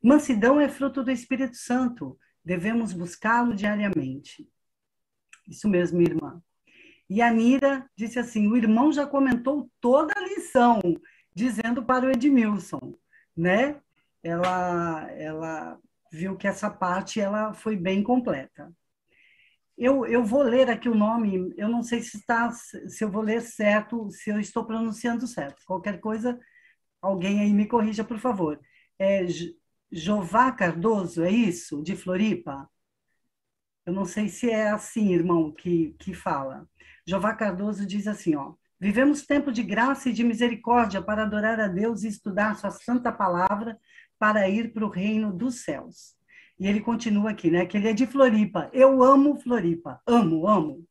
mansidão é fruto do Espírito Santo. Devemos buscá-lo diariamente. Isso mesmo, irmã. E a Nira disse assim: o irmão já comentou toda a lição, dizendo para o Edmilson, né? Ela, ela viu que essa parte ela foi bem completa. Eu, eu vou ler aqui o nome, eu não sei se está, se eu vou ler certo, se eu estou pronunciando certo. Qualquer coisa, alguém aí me corrija, por favor. É Jová Cardoso, é isso? De Floripa? Eu não sei se é assim, irmão, que, que fala. Jová Cardoso diz assim, ó. Vivemos tempo de graça e de misericórdia para adorar a Deus e estudar sua santa palavra para ir para o reino dos céus. E ele continua aqui, né? Que ele é de Floripa. Eu amo Floripa. Amo, amo.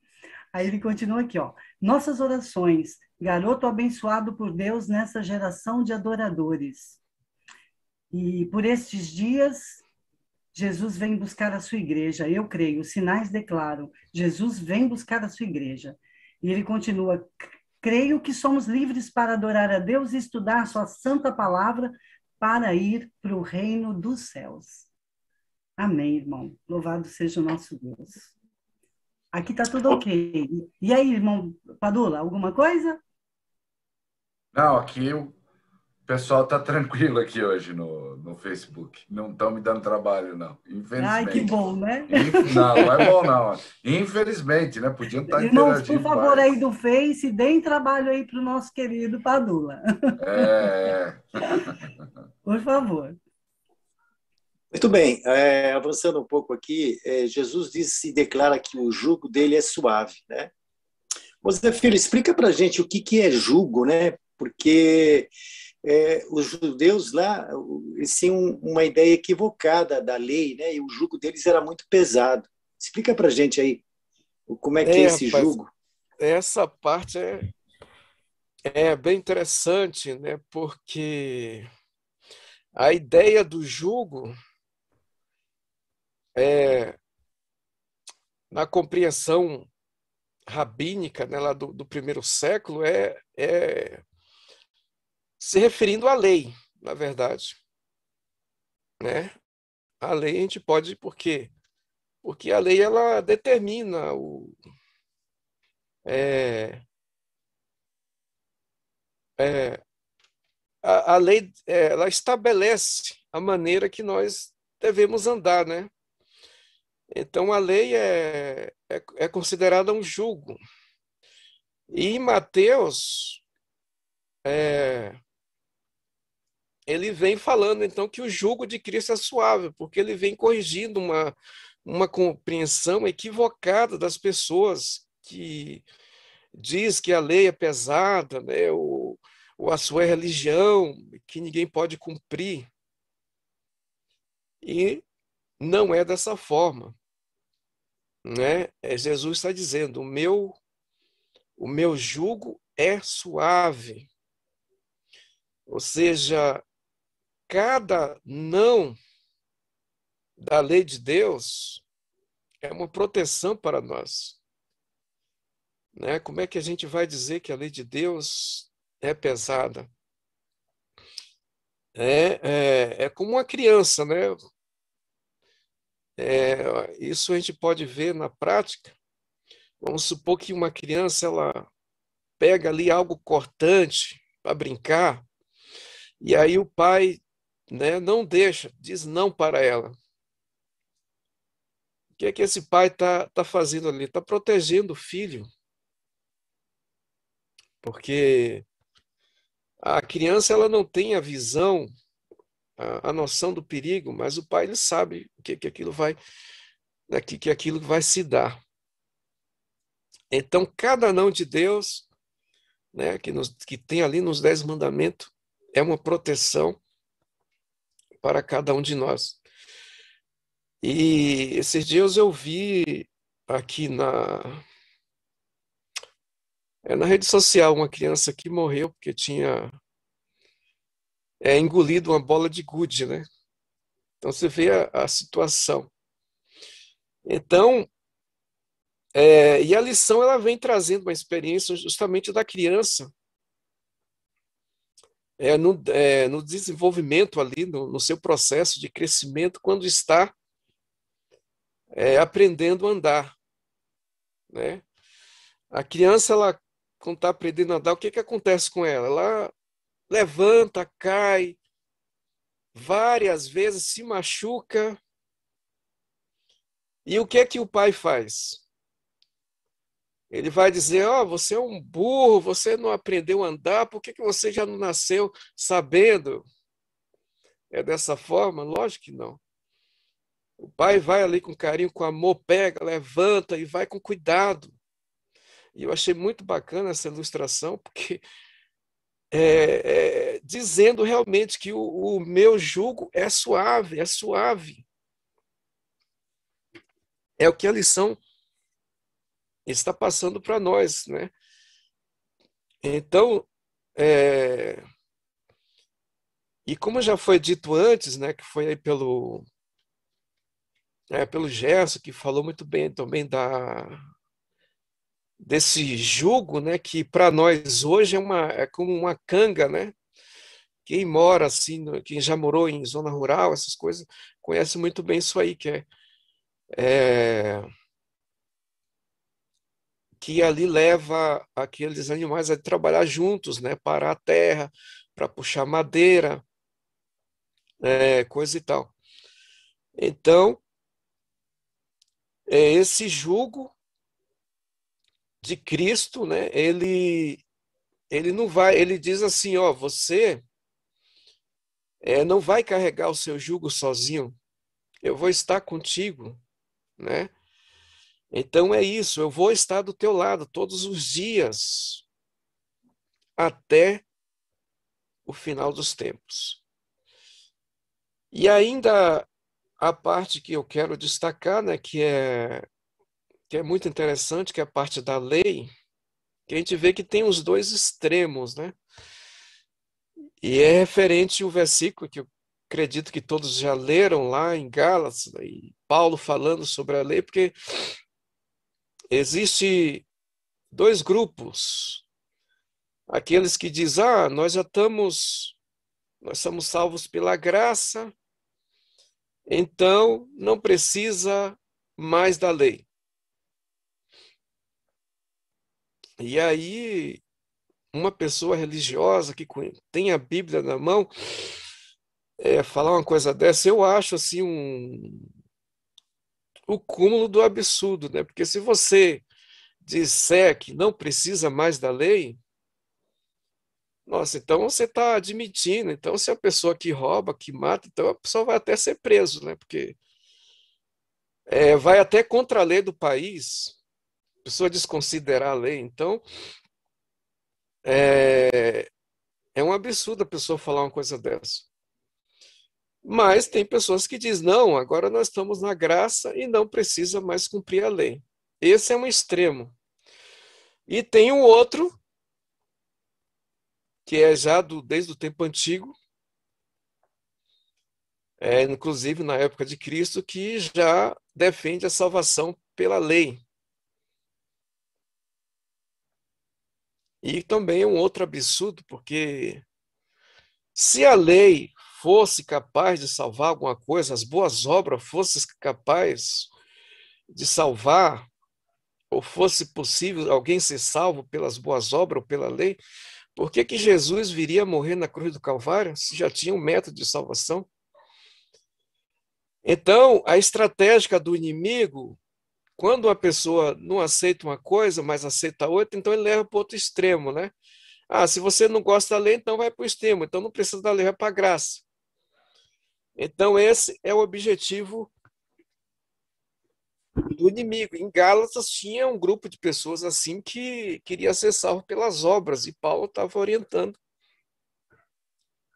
Aí ele continua aqui, ó. Nossas orações, garoto abençoado por Deus nessa geração de adoradores. E por estes dias, Jesus vem buscar a sua igreja. Eu creio, os sinais declaram: Jesus vem buscar a sua igreja. E ele continua: creio que somos livres para adorar a Deus e estudar sua santa palavra para ir para o reino dos céus. Amém, irmão. Louvado seja o nosso Deus. Aqui está tudo ok. E aí, irmão Padula, alguma coisa? Não, aqui O pessoal está tranquilo aqui hoje no, no Facebook. Não estão me dando trabalho, não. Infelizmente. Ai, que bom, né? Não, não é bom, não. Infelizmente, né? Podiam estar Irmãos, por favor, mais. aí do Face, deem trabalho aí para o nosso querido Padula. É. [LAUGHS] Por favor. Muito bem, é, avançando um pouco aqui, é, Jesus diz e declara que o jugo dele é suave, né? José Filho, explica para gente o que, que é jugo, né? Porque é, os judeus lá eles tinham uma ideia equivocada da lei, né? E o jugo deles era muito pesado. Explica para gente aí como é que é, é esse rapaz, jugo. Essa parte é, é bem interessante, né? Porque a ideia do jugo é na compreensão rabínica né, lá do, do primeiro século é, é se referindo à lei, na verdade. Né? A lei a gente pode, por quê? Porque a lei ela determina o. É, é, a, a lei é, ela estabelece a maneira que nós devemos andar, né? Então a lei é, é, é considerada um jugo. E em Mateus, é, ele vem falando então que o jugo de Cristo é suave, porque ele vem corrigindo uma, uma compreensão equivocada das pessoas que diz que a lei é pesada, né, a sua religião, que ninguém pode cumprir. E não é dessa forma. Né? É, Jesus está dizendo: o meu, o meu jugo é suave. Ou seja, cada não da lei de Deus é uma proteção para nós. Né? Como é que a gente vai dizer que a lei de Deus é pesada? É, é, é como uma criança, né? É, isso a gente pode ver na prática. Vamos supor que uma criança ela pega ali algo cortante para brincar, e aí o pai né, não deixa, diz não para ela. O que é que esse pai está tá fazendo ali? Está protegendo o filho. Porque a criança ela não tem a visão a, a noção do perigo, mas o pai ele sabe que, que aquilo vai né, que, que aquilo vai se dar. Então, cada não de Deus, né, que, nos, que tem ali nos Dez Mandamentos, é uma proteção para cada um de nós. E esses dias eu vi aqui na, é, na rede social uma criança que morreu porque tinha é, engolido uma bola de gude, né? Então você vê a, a situação. Então, é, e a lição ela vem trazendo uma experiência justamente da criança é, no, é, no desenvolvimento ali, no, no, seu processo de crescimento, quando está é, aprendendo a andar. Né? A criança, ela, quando está aprendendo a andar, o que, que acontece com ela? Ela levanta, cai, várias vezes se machuca. E o que é que o pai faz? Ele vai dizer: Ó, oh, você é um burro, você não aprendeu a andar, por que, que você já não nasceu sabendo? É dessa forma? Lógico que não. O pai vai ali com carinho, com amor, pega, levanta e vai com cuidado. E eu achei muito bacana essa ilustração, porque é, é, dizendo realmente que o, o meu jugo é suave, é suave. É o que a lição está passando para nós, né? Então, é... e como já foi dito antes, né, que foi aí pelo é, pelo Gerson, que falou muito bem também da desse jugo, né, que para nós hoje é uma é como uma canga, né? Quem mora assim, quem já morou em zona rural, essas coisas, conhece muito bem isso aí, que é, é que ali leva aqueles animais a trabalhar juntos, né, para a terra, para puxar madeira, é, coisa e tal. Então, é, esse jugo de Cristo, né? Ele ele não vai, ele diz assim, ó, você é, não vai carregar o seu jugo sozinho. Eu vou estar contigo, né? Então é isso, eu vou estar do teu lado todos os dias até o final dos tempos. E ainda a parte que eu quero destacar, né, que é que é muito interessante, que é a parte da lei, que a gente vê que tem os dois extremos, né? E é referente o versículo que eu acredito que todos já leram lá em Gálatas, e Paulo falando sobre a lei, porque existe dois grupos. Aqueles que dizem, ah, nós já estamos, nós somos salvos pela graça, então não precisa mais da lei. E aí, uma pessoa religiosa que tem a Bíblia na mão, é, falar uma coisa dessa, eu acho assim um o cúmulo do absurdo, né? Porque se você disser que não precisa mais da lei, nossa, então você está admitindo. Então, se a pessoa que rouba, que mata, então a pessoa vai até ser preso, né? Porque é, vai até contra a lei do país, pessoa desconsiderar a lei. Então, é, é um absurdo a pessoa falar uma coisa dessa. Mas tem pessoas que dizem, não, agora nós estamos na graça e não precisa mais cumprir a lei. Esse é um extremo. E tem um outro que é já do, desde o tempo antigo, é, inclusive na época de Cristo, que já defende a salvação pela lei. E também é um outro absurdo, porque se a lei fosse capaz de salvar alguma coisa, as boas obras fossem capazes de salvar, ou fosse possível alguém ser salvo pelas boas obras ou pela lei, por que, que Jesus viria morrer na cruz do Calvário se já tinha um método de salvação? Então, a estratégia do inimigo, quando uma pessoa não aceita uma coisa, mas aceita outra, então ele leva para outro extremo, né? Ah, se você não gosta da lei, então vai para o extremo, então não precisa da lei, vai para a graça. Então, esse é o objetivo do inimigo. Em Gálatas tinha um grupo de pessoas assim que queria ser salvo pelas obras, e Paulo estava orientando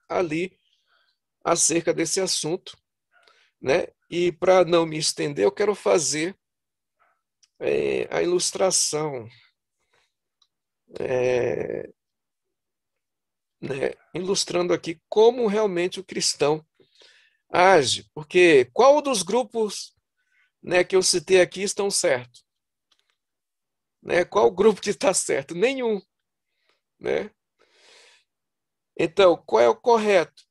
ali acerca desse assunto, né? E para não me estender, eu quero fazer é, a ilustração, é, né? ilustrando aqui como realmente o cristão age, porque qual dos grupos né, que eu citei aqui estão certos? Né? Qual grupo que está certo? Nenhum. Né? Então, qual é o correto?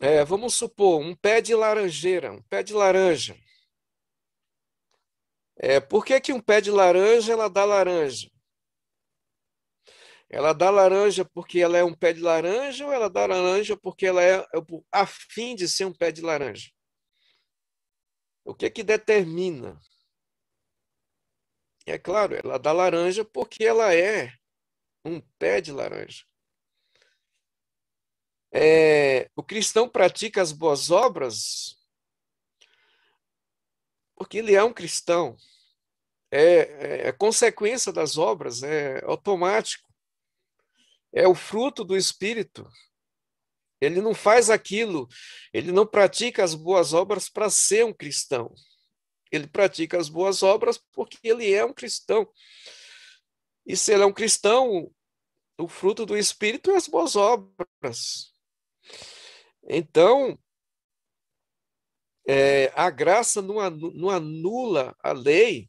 É, vamos supor, um pé de laranjeira, um pé de laranja. É, por que, que um pé de laranja ela dá laranja? Ela dá laranja porque ela é um pé de laranja ou ela dá laranja porque ela é, é afim de ser um pé de laranja? O que que determina? É claro, ela dá laranja porque ela é um pé de laranja. É, o cristão pratica as boas obras porque ele é um cristão. É, é, é consequência das obras, é automático. É o fruto do Espírito. Ele não faz aquilo, ele não pratica as boas obras para ser um cristão. Ele pratica as boas obras porque ele é um cristão. E se ele é um cristão, o fruto do Espírito é as boas obras. Então, é, a graça não anula a lei,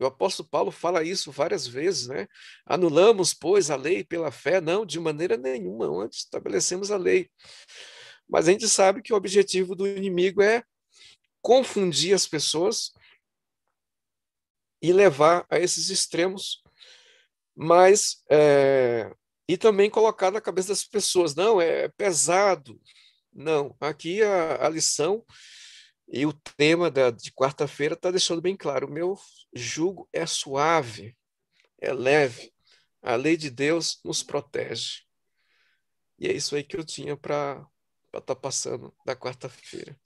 o apóstolo Paulo fala isso várias vezes, né? Anulamos, pois, a lei pela fé? Não, de maneira nenhuma, antes estabelecemos a lei. Mas a gente sabe que o objetivo do inimigo é confundir as pessoas e levar a esses extremos. Mas é, e também colocar na cabeça das pessoas, não, é pesado. Não, aqui a, a lição e o tema da, de quarta-feira está deixando bem claro: o meu jugo é suave, é leve. A lei de Deus nos protege. E é isso aí que eu tinha para estar tá passando da quarta-feira.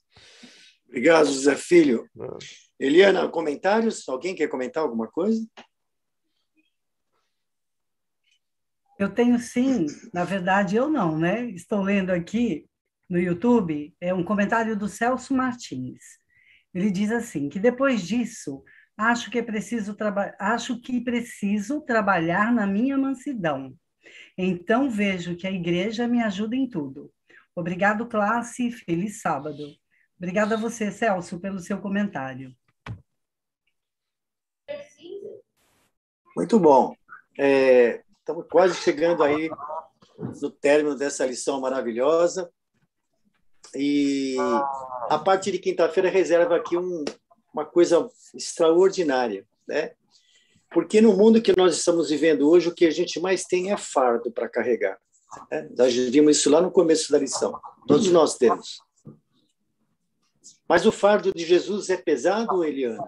Obrigado, José Filho. Não. Eliana, comentários? Alguém quer comentar alguma coisa? Eu tenho sim, na verdade eu não, né? Estou lendo aqui no YouTube, é um comentário do Celso Martins. Ele diz assim, que depois disso, acho que é preciso acho que preciso trabalhar na minha mansidão. Então vejo que a igreja me ajuda em tudo. Obrigado, classe, feliz sábado. Obrigada a você, Celso, pelo seu comentário. Muito bom. É, estamos quase chegando aí no término dessa lição maravilhosa. E a partir de quinta-feira reserva aqui um, uma coisa extraordinária, né? Porque no mundo que nós estamos vivendo hoje, o que a gente mais tem é fardo para carregar. Né? Nós vimos isso lá no começo da lição. Todos nós temos. Mas o fardo de Jesus é pesado, Eliana?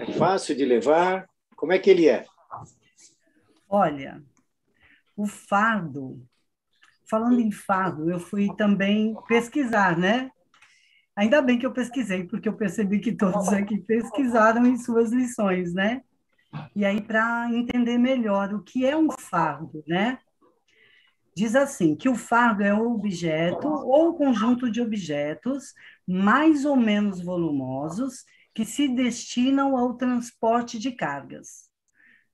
É fácil de levar? Como é que ele é? Olha, o fardo falando em fardo, eu fui também pesquisar, né? Ainda bem que eu pesquisei, porque eu percebi que todos aqui pesquisaram em suas lições, né? E aí, para entender melhor o que é um fardo, né? Diz assim, que o fardo é um objeto ou conjunto de objetos mais ou menos volumosos que se destinam ao transporte de cargas,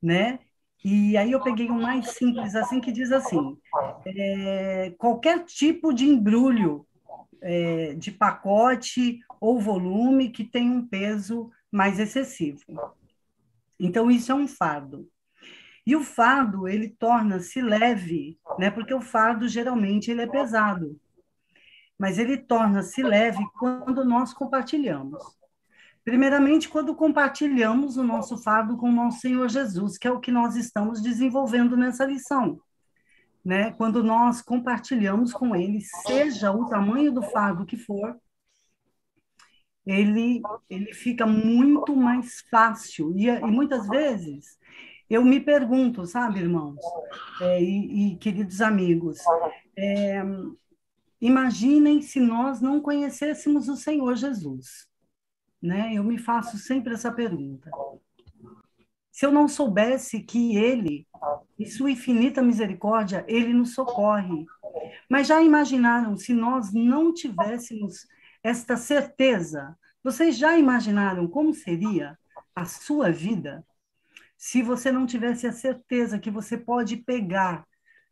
né? E aí eu peguei um mais simples, assim, que diz assim, é, qualquer tipo de embrulho é, de pacote ou volume que tem um peso mais excessivo. Então, isso é um fardo. E o fardo, ele torna-se leve, né? porque o fardo, geralmente, ele é pesado. Mas ele torna-se leve quando nós compartilhamos. Primeiramente, quando compartilhamos o nosso fardo com o nosso Senhor Jesus, que é o que nós estamos desenvolvendo nessa lição. Né? Quando nós compartilhamos com Ele, seja o tamanho do fardo que for, ele, ele fica muito mais fácil. E, e muitas vezes eu me pergunto, sabe, irmãos é, e, e, queridos amigos, é, imaginem se nós não conhecêssemos o Senhor Jesus né? Eu me faço sempre essa pergunta. Se eu não soubesse que Ele, em sua infinita misericórdia, Ele nos socorre. Mas já imaginaram se nós não tivéssemos esta certeza? Vocês já imaginaram como seria a sua vida se você não tivesse a certeza que você pode pegar,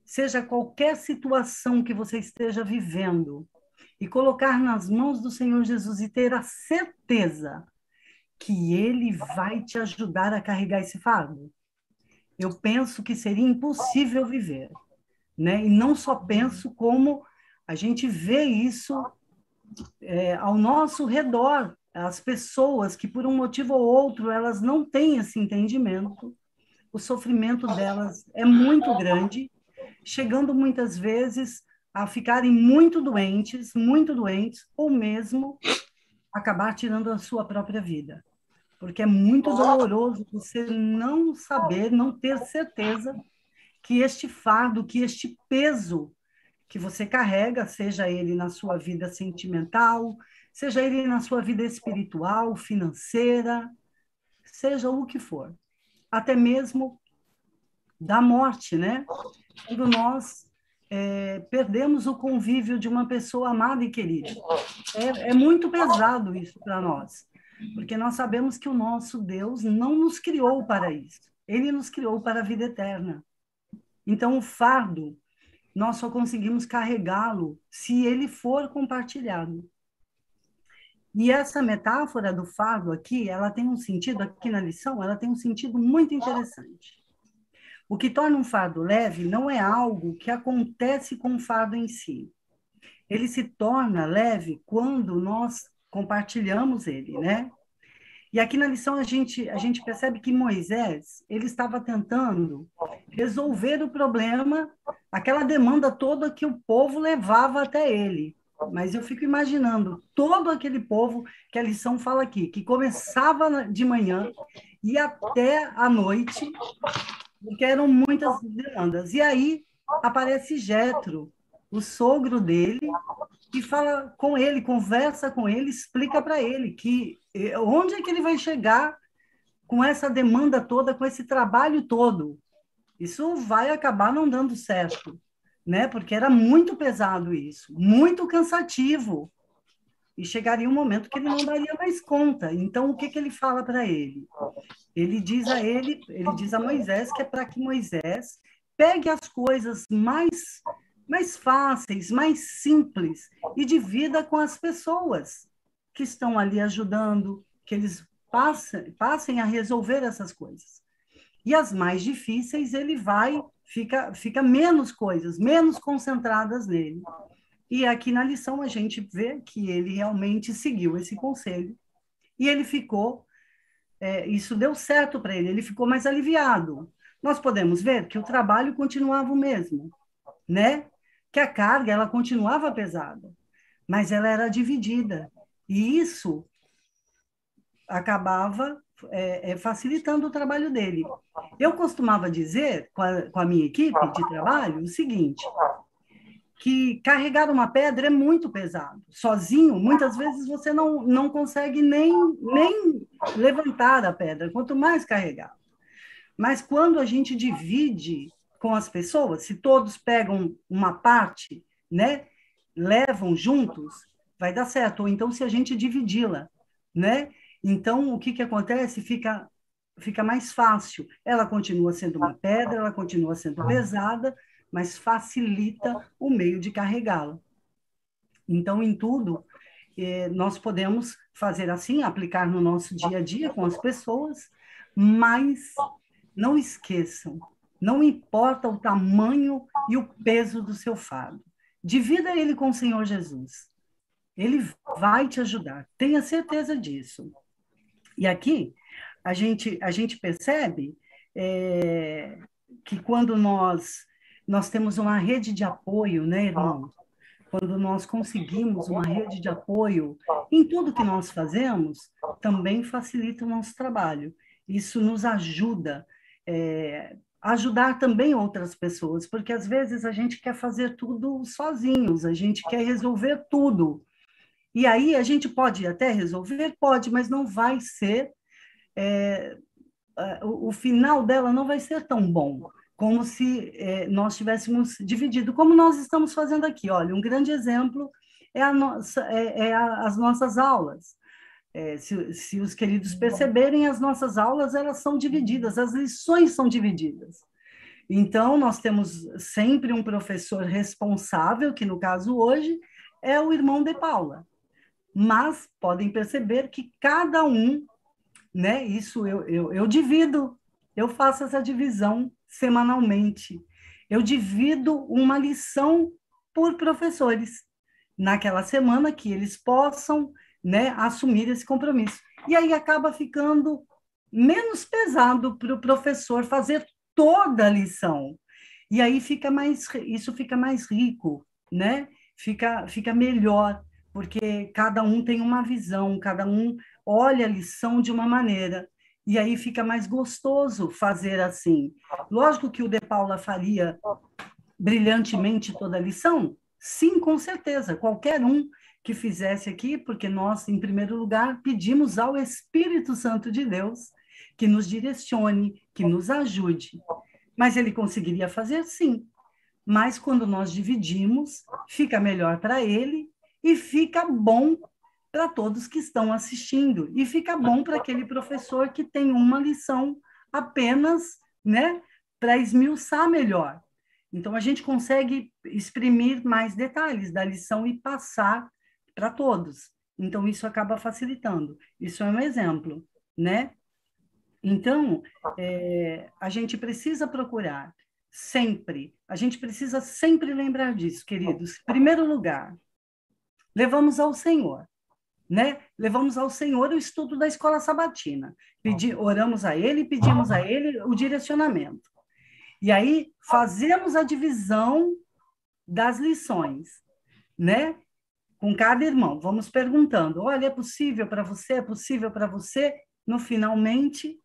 seja qualquer situação que você esteja vivendo, e colocar nas mãos do Senhor Jesus e ter a certeza que Ele vai te ajudar a carregar esse fardo, eu penso que seria impossível viver. Né? E não só penso, como a gente vê isso é, ao nosso redor. As pessoas que, por um motivo ou outro, elas não têm esse entendimento, o sofrimento delas é muito grande, chegando muitas vezes a ficarem muito doentes, muito doentes, ou mesmo acabar tirando a sua própria vida. Porque é muito doloroso você não saber, não ter certeza que este fardo, que este peso que você carrega, seja ele na sua vida sentimental, seja ele na sua vida espiritual, financeira, seja o que for, até mesmo da morte, né? Quando nós é, perdemos o convívio de uma pessoa amada e querida. É, é muito pesado isso para nós, porque nós sabemos que o nosso Deus não nos criou para isso. Ele nos criou para a vida eterna. Então, o fardo, nós só conseguimos carregá-lo se ele for compartilhado. E essa metáfora do fardo aqui, ela tem um sentido, aqui na lição, ela tem um sentido muito interessante. O que torna um fardo leve não é algo que acontece com o fardo em si. Ele se torna leve quando nós compartilhamos ele, né? E aqui na lição a gente, a gente percebe que Moisés ele estava tentando resolver o problema, aquela demanda toda que o povo levava até ele. Mas eu fico imaginando todo aquele povo que a lição fala aqui, que começava de manhã e até a noite, porque eram muitas demandas. E aí aparece Jetro, o sogro dele, e fala com ele, conversa com ele, explica para ele que eh, onde é que ele vai chegar com essa demanda toda, com esse trabalho todo. Isso vai acabar não dando certo, né? Porque era muito pesado isso, muito cansativo. E chegaria um momento que ele não daria mais conta. Então, o que, que ele fala para ele? Ele diz a ele, ele diz a Moisés que é para que Moisés pegue as coisas mais mais fáceis, mais simples e divida com as pessoas que estão ali ajudando, que eles passem, passem a resolver essas coisas. E as mais difíceis, ele vai, fica, fica menos coisas, menos concentradas nele. E aqui na lição a gente vê que ele realmente seguiu esse conselho e ele ficou, é, isso deu certo para ele, ele ficou mais aliviado. Nós podemos ver que o trabalho continuava o mesmo, né? que a carga ela continuava pesada, mas ela era dividida. E isso acabava é, é, facilitando o trabalho dele. Eu costumava dizer com a, com a minha equipe de trabalho o seguinte, que carregar uma pedra é muito pesado. Sozinho, muitas vezes você não, não consegue nem, nem levantar a pedra, quanto mais carregar. Mas quando a gente divide com as pessoas, se todos pegam uma parte, né, levam juntos, vai dar certo. Ou então se a gente dividi-la, né? Então o que que acontece? Fica fica mais fácil. Ela continua sendo uma pedra, ela continua sendo pesada, mas facilita o meio de carregá-la. Então, em tudo, eh, nós podemos fazer assim, aplicar no nosso dia a dia com as pessoas, mas não esqueçam, não importa o tamanho e o peso do seu fardo. Divida ele com o Senhor Jesus. Ele vai te ajudar. Tenha certeza disso. E aqui a gente a gente percebe é, que quando nós nós temos uma rede de apoio, né, irmão? Quando nós conseguimos uma rede de apoio em tudo que nós fazemos, também facilita o nosso trabalho. Isso nos ajuda é, ajudar também outras pessoas, porque às vezes a gente quer fazer tudo sozinhos, a gente quer resolver tudo. E aí a gente pode até resolver, pode, mas não vai ser. É, o, o, final dela não vai ser tão bom como se é, nós tivéssemos dividido, como nós estamos fazendo aqui. Olha, um grande exemplo é, a nossa, é, é a, as nossas aulas. É, se, se, os queridos perceberem, as nossas aulas elas são divididas, as lições são divididas. Então, nós temos sempre um professor responsável, que no caso hoje é o irmão de Paula. Mas podem perceber que cada um, né, isso eu, eu, eu divido, eu faço essa divisão semanalmente. Eu divido uma lição por professores, naquela semana que eles possam né, assumir esse compromisso. E aí acaba ficando menos pesado para o professor fazer toda a lição. E aí fica mais, isso fica mais rico, né? Fica, fica melhor, porque cada um tem uma visão, cada um olha a lição de uma maneira. E aí fica mais gostoso fazer assim. Lógico que o De Paula faria brilhantemente toda a lição? Sim, com certeza. Qualquer um que fizesse aqui, porque nós, em primeiro lugar, pedimos ao Espírito Santo de Deus que nos direcione, que nos ajude. Mas ele conseguiria fazer sim. Mas quando nós dividimos, fica melhor para ele e fica bom para todos que estão assistindo e fica bom para aquele professor que tem uma lição apenas, né, para esmiuçar melhor. Então a gente consegue exprimir mais detalhes da lição e passar para todos. Então, isso acaba facilitando. Isso é um exemplo, né? Então, é, a gente precisa procurar sempre, a gente precisa sempre lembrar disso, queridos. Em primeiro lugar, levamos ao Senhor. Né? Levamos ao Senhor o estudo da escola sabatina. Pedi, oramos a Ele e pedimos a Ele o direcionamento. E aí fazemos a divisão das lições, né? Com cada irmão. Vamos perguntando: olha, é possível para você? É possível para você? No finalmente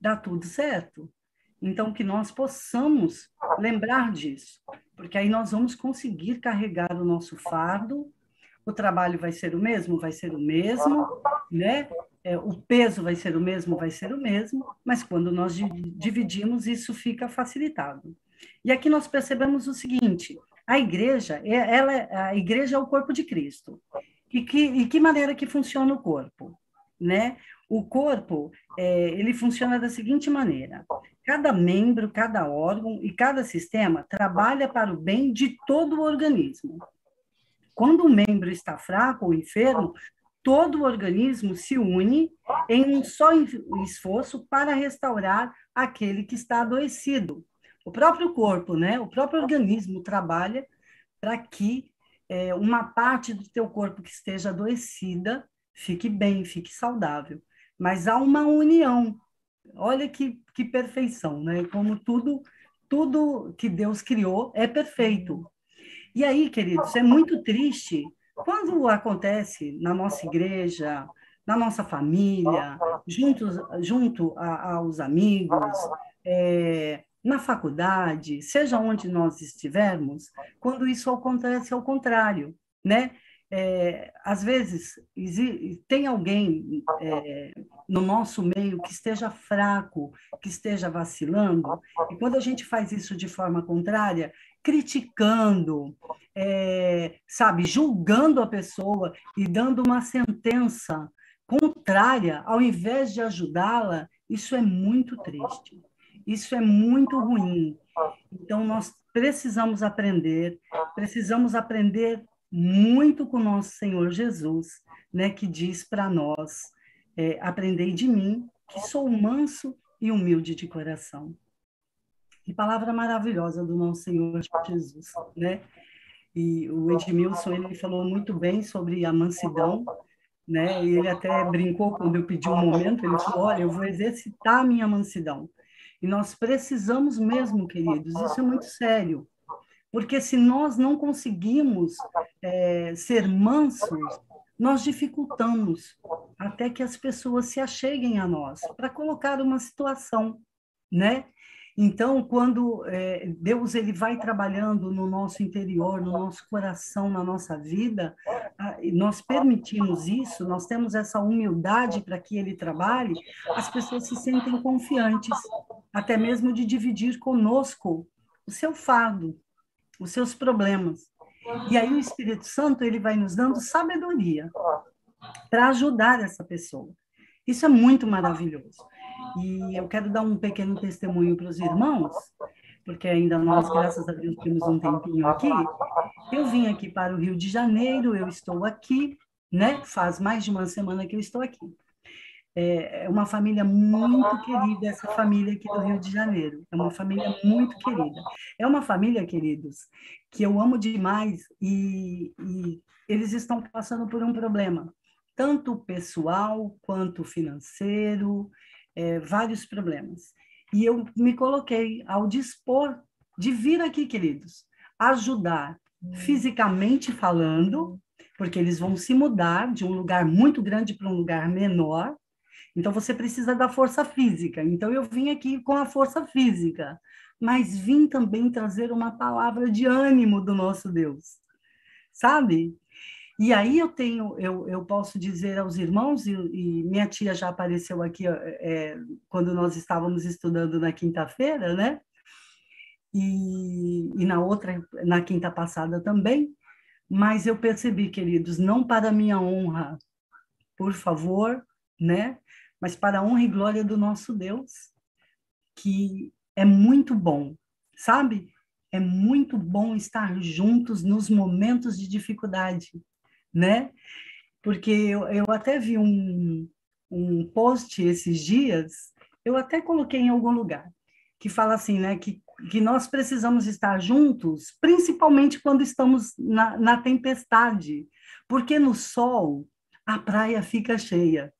dá tudo certo. Então, que nós possamos lembrar disso, porque aí nós vamos conseguir carregar o nosso fardo o trabalho vai ser o mesmo? Vai ser o mesmo, né? É, o peso vai ser o mesmo? Vai ser o mesmo, mas quando nós dividimos, isso fica facilitado. E aqui nós percebemos o seguinte: a igreja, é, ela, a igreja é o corpo de Cristo. E que, e que maneira que funciona o corpo? Né? O corpo, é, ele funciona da seguinte maneira: cada membro, cada órgão e cada sistema trabalha para o bem de todo o organismo. Quando um membro está fraco ou enfermo, todo o organismo se une em um só esforço para restaurar aquele que está adoecido. O próprio corpo, né? O próprio organismo trabalha para que é, uma parte do teu corpo que esteja adoecida fique bem, fique saudável. Mas há uma união. Olha que, que perfeição, né? Como tudo tudo que Deus criou é perfeito. E aí, queridos, é muito triste quando acontece na nossa igreja, na nossa família, junto, junto a, aos amigos, é, na faculdade, seja onde nós estivermos, quando isso acontece ao contrário, né? É, às vezes tem alguém é, no nosso meio que esteja fraco, que esteja vacilando, e quando a gente faz isso de forma contrária, criticando, é, sabe, julgando a pessoa e dando uma sentença contrária, ao invés de ajudá-la, isso é muito triste. Isso é muito ruim. Então, nós precisamos aprender, precisamos aprender muito com nosso Senhor Jesus, né, que diz para nós: é, aprendei de mim, que sou manso e humilde de coração. Que palavra maravilhosa do nosso Senhor Jesus, né? E o Edmilson, ele falou muito bem sobre a mansidão, né? E ele até brincou quando eu pedi um momento, ele falou, olha, eu vou exercitar a minha mansidão. E nós precisamos mesmo, queridos, isso é muito sério. Porque se nós não conseguimos é, ser mansos, nós dificultamos até que as pessoas se acheguem a nós para colocar uma situação, né? Então, quando é, Deus ele vai trabalhando no nosso interior, no nosso coração, na nossa vida, nós permitimos isso, nós temos essa humildade para que Ele trabalhe, as pessoas se sentem confiantes, até mesmo de dividir conosco o seu fardo, os seus problemas. E aí o Espírito Santo ele vai nos dando sabedoria para ajudar essa pessoa. Isso é muito maravilhoso. E eu quero dar um pequeno testemunho para os irmãos, porque ainda nós, graças a Deus, temos um tempinho aqui. Eu vim aqui para o Rio de Janeiro, eu estou aqui, né? Faz mais de uma semana que eu estou aqui. É, é uma família muito querida, essa família aqui do Rio de Janeiro. É uma família muito querida. É uma família, queridos, que eu amo demais e, e eles estão passando por um problema, tanto pessoal quanto financeiro é, vários problemas. E eu me coloquei ao dispor de vir aqui, queridos, ajudar fisicamente falando, porque eles vão se mudar de um lugar muito grande para um lugar menor. Então você precisa da força física. Então eu vim aqui com a força física, mas vim também trazer uma palavra de ânimo do nosso Deus. Sabe? E aí eu tenho, eu, eu posso dizer aos irmãos, e, e minha tia já apareceu aqui é, quando nós estávamos estudando na quinta-feira, né? E, e na outra, na quinta passada também, mas eu percebi, queridos, não para minha honra, por favor, né? Mas para a honra e glória do nosso Deus, que é muito bom, sabe? É muito bom estar juntos nos momentos de dificuldade né? Porque eu, eu até vi um, um post esses dias, eu até coloquei em algum lugar, que fala assim, né? Que, que nós precisamos estar juntos, principalmente quando estamos na, na tempestade, porque no sol a praia fica cheia.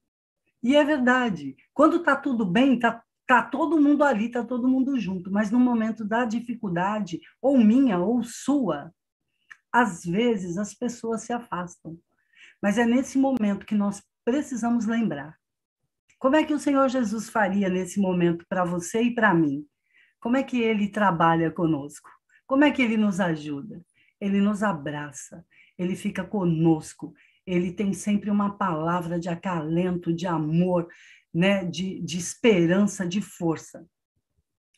E é verdade. Quando está tudo bem, está tá todo mundo ali, está todo mundo junto. Mas no momento da dificuldade, ou minha ou sua, às vezes as pessoas se afastam. Mas é nesse momento que nós precisamos lembrar. Como é que o Senhor Jesus faria nesse momento para você e para mim? Como é que ele trabalha conosco? Como é que ele nos ajuda? Ele nos abraça, ele fica conosco, ele tem sempre uma palavra de acalento, de amor, né, de, de esperança, de força.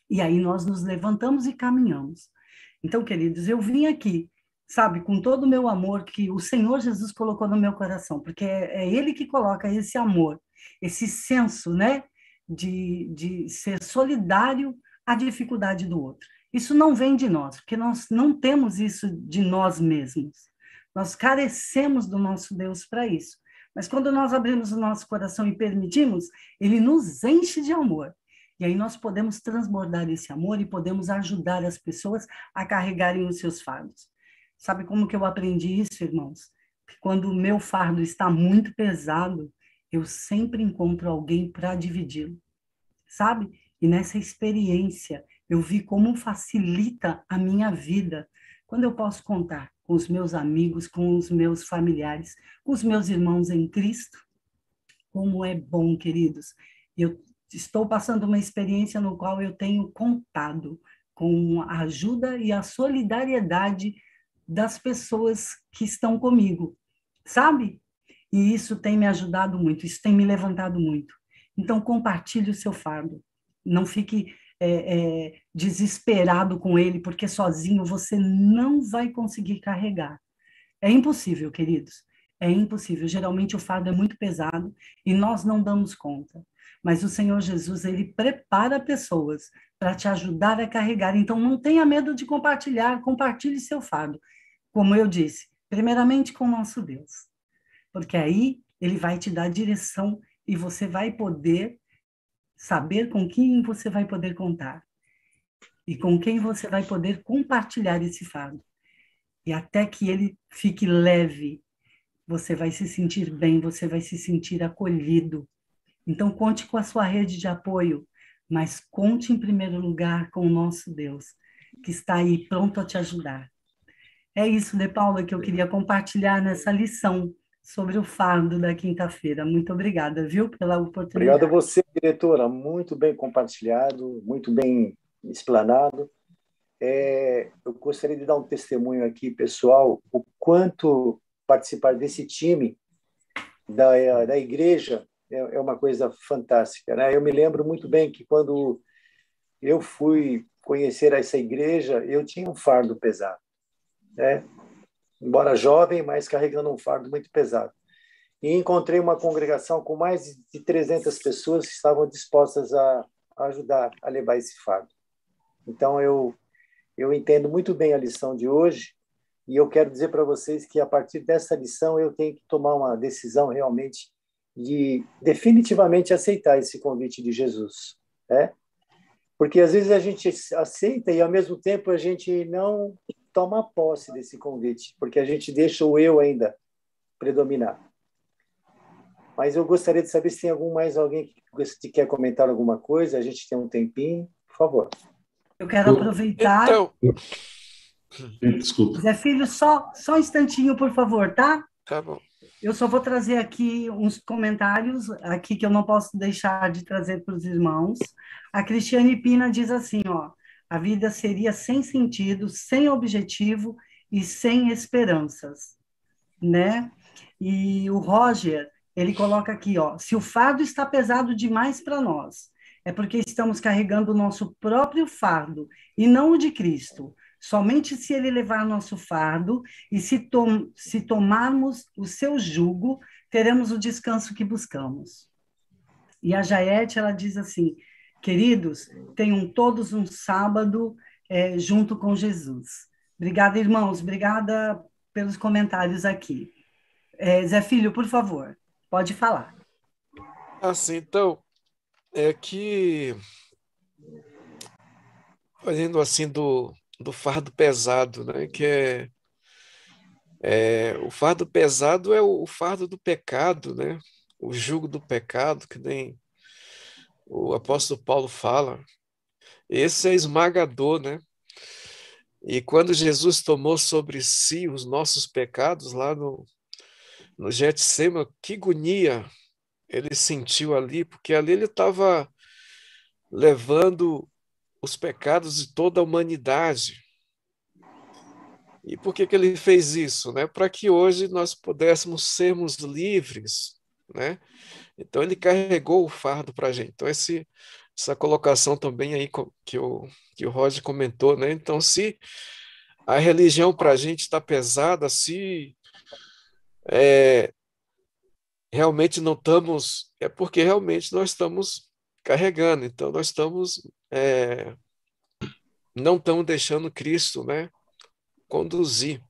E aí nós nos levantamos e caminhamos. Então, queridos, eu vim aqui, sabe, com todo o meu amor que o Senhor Jesus colocou no meu coração, porque é, é Ele que coloca esse amor, esse senso, né, de, de ser solidário à dificuldade do outro. Isso não vem de nós, porque nós não temos isso de nós mesmos. Nós carecemos do nosso Deus para isso. Mas quando nós abrimos o nosso coração e permitimos, ele nos enche de amor. E aí nós podemos transbordar esse amor e podemos ajudar as pessoas a carregarem os seus fardos. Sabe como que eu aprendi isso, irmãos? Que quando o meu fardo está muito pesado, eu sempre encontro alguém para dividi-lo. Sabe? E nessa experiência, eu vi como facilita a minha vida quando eu posso contar com os meus amigos, com os meus familiares, com os meus irmãos em Cristo. Como é bom, queridos. Eu estou passando uma experiência no qual eu tenho contado com a ajuda e a solidariedade das pessoas que estão comigo, sabe? E isso tem me ajudado muito, isso tem me levantado muito. Então, compartilhe o seu fardo. Não fique é, é, desesperado com ele, porque sozinho você não vai conseguir carregar. É impossível, queridos. É impossível. Geralmente o fardo é muito pesado e nós não damos conta. Mas o Senhor Jesus, ele prepara pessoas para te ajudar a carregar. Então não tenha medo de compartilhar, compartilhe seu fardo. Como eu disse, primeiramente com o nosso Deus. Porque aí ele vai te dar direção e você vai poder saber com quem você vai poder contar e com quem você vai poder compartilhar esse fardo. E até que ele fique leve, você vai se sentir bem, você vai se sentir acolhido. Então, conte com a sua rede de apoio, mas conte em primeiro lugar com o nosso Deus, que está aí pronto a te ajudar. É isso, De Paula, que eu queria compartilhar nessa lição sobre o fardo da quinta-feira. Muito obrigada, viu, pela oportunidade. Obrigado a você, diretora. Muito bem compartilhado, muito bem explanado. É, eu gostaria de dar um testemunho aqui, pessoal, o quanto participar desse time da, da igreja é, é uma coisa fantástica. Né? Eu me lembro muito bem que quando eu fui conhecer essa igreja, eu tinha um fardo pesado. Né? embora jovem, mas carregando um fardo muito pesado. E encontrei uma congregação com mais de 300 pessoas que estavam dispostas a ajudar a levar esse fardo. Então eu eu entendo muito bem a lição de hoje e eu quero dizer para vocês que a partir dessa lição eu tenho que tomar uma decisão realmente de definitivamente aceitar esse convite de Jesus, né? Porque às vezes a gente aceita e ao mesmo tempo a gente não toma posse desse convite, porque a gente deixa o eu ainda predominar. Mas eu gostaria de saber se tem algum mais alguém que quer comentar alguma coisa. A gente tem um tempinho, por favor. Eu quero aproveitar. Então... Desculpa. Zé Filho, só, só um instantinho, por favor, tá? Tá bom. Eu só vou trazer aqui uns comentários aqui que eu não posso deixar de trazer para os irmãos. A Cristiane Pina diz assim, ó, a vida seria sem sentido, sem objetivo e sem esperanças, né? E o Roger, ele coloca aqui, ó, se o fardo está pesado demais para nós, é porque estamos carregando o nosso próprio fardo e não o de Cristo. Somente se ele levar nosso fardo e se, tom se tomarmos o seu jugo, teremos o descanso que buscamos. E a Jaete, ela diz assim: Queridos, tenham todos um sábado é, junto com Jesus. Obrigada, irmãos. Obrigada pelos comentários aqui. É, Zé Filho, por favor, pode falar. Assim, então, é que olhando assim do, do fardo pesado, né, que é É, o fardo pesado é o, o fardo do pecado, né? O jugo do pecado, que nem o apóstolo Paulo fala. Esse é esmagador, né? E quando Jesus tomou sobre si os nossos pecados lá no, no Getsema, que agonia ele sentiu ali, porque ali ele estava levando os pecados de toda a humanidade. E por que, que ele fez isso? Né? Para que hoje nós pudéssemos sermos livres. Né? Então ele carregou o fardo para a gente. Então esse, essa colocação também aí que o, que o Roger comentou. Né? Então se a religião para a gente está pesada, se é, realmente não estamos, é porque realmente nós estamos carregando. Então nós estamos é, não estamos deixando Cristo, né, conduzir.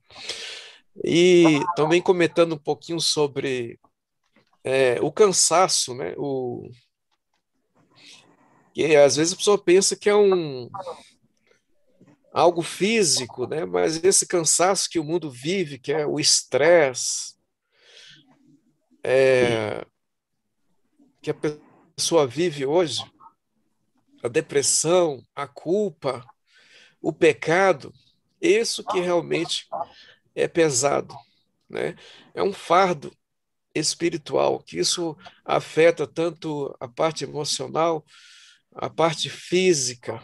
E também comentando um pouquinho sobre é, o cansaço, né, o que às vezes a pessoa pensa que é um algo físico, né, mas esse cansaço que o mundo vive, que é o estresse, é, que a pessoa vive hoje, a depressão, a culpa, o pecado, isso que realmente é pesado, né? É um fardo espiritual, que isso afeta tanto a parte emocional, a parte física.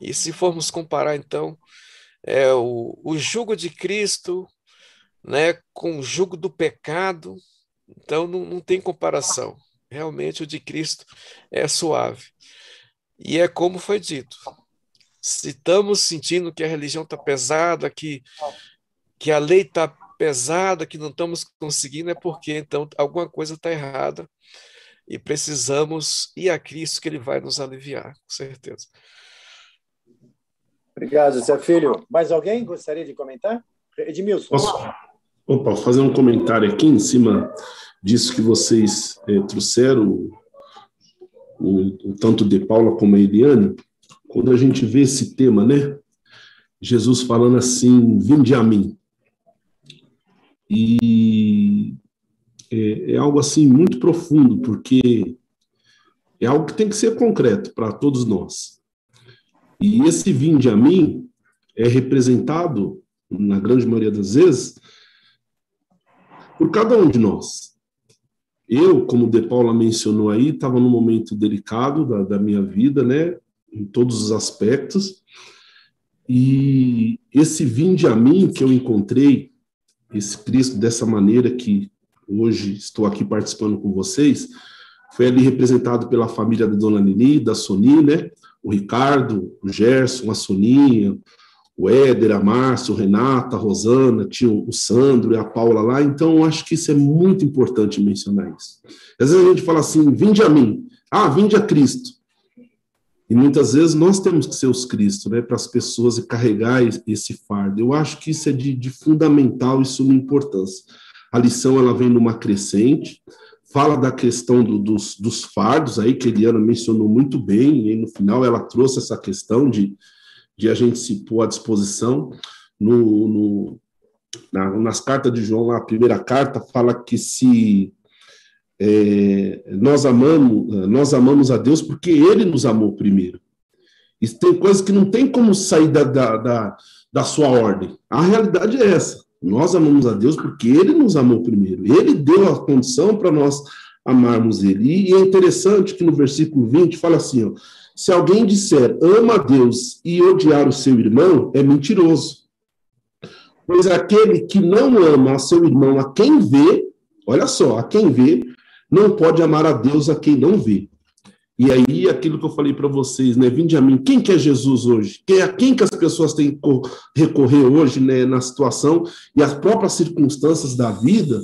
E se formos comparar, então, é o, o jugo de Cristo né, com o jugo do pecado, então não, não tem comparação. Realmente o de Cristo é suave. E é como foi dito: se estamos sentindo que a religião está pesada, que, que a lei está pesada, que não estamos conseguindo, é porque então alguma coisa está errada e precisamos ir a Cristo que Ele vai nos aliviar, com certeza. Obrigado, Zé Filho. Mais alguém gostaria de comentar? Edmilson. Posso, opa, fazer um comentário aqui em cima disso que vocês é, trouxeram, o, o, tanto de Paula como a Eliane, quando a gente vê esse tema, né? Jesus falando assim, vinde a mim. E é, é algo assim muito profundo, porque é algo que tem que ser concreto para todos nós. E esse vinde a mim é representado, na grande maioria das vezes, por cada um de nós. Eu, como De Paula mencionou aí, estava num momento delicado da, da minha vida, né, em todos os aspectos, e esse vinde a mim que eu encontrei, esse Cristo dessa maneira que hoje estou aqui participando com vocês, foi ali representado pela família da Dona Nini, da Soni, né, o Ricardo, o Gerson, a Soninha, o Éder, a Márcia, o Renata, a Rosana, tinha o Sandro e a Paula lá, então eu acho que isso é muito importante mencionar isso. Às vezes a gente fala assim, vinde a mim, ah, vinde a Cristo. E muitas vezes nós temos que ser os Cristo, né, para as pessoas e carregar esse fardo. Eu acho que isso é de, de fundamental e suma importância. A lição ela vem numa crescente, fala da questão do, dos, dos fardos aí, que a Eliana mencionou muito bem, e no final ela trouxe essa questão de de a gente se pôr à disposição. No, no na, nas cartas de João, a primeira carta fala que se é, nós amamos, nós amamos a Deus porque Ele nos amou primeiro. E tem coisas que não tem como sair da, da, da, da sua ordem. A realidade é essa. Nós amamos a Deus porque Ele nos amou primeiro. Ele deu a condição para nós amarmos Ele. E é interessante que no versículo 20 fala assim, ó, se alguém disser ama a Deus e odiar o seu irmão, é mentiroso. Pois aquele que não ama a seu irmão a quem vê, olha só, a quem vê, não pode amar a Deus a quem não vê. E aí, aquilo que eu falei para vocês, né? Vinde a mim, quem que é Jesus hoje? Quem, a quem que as pessoas têm que recorrer hoje, né, na situação e as próprias circunstâncias da vida,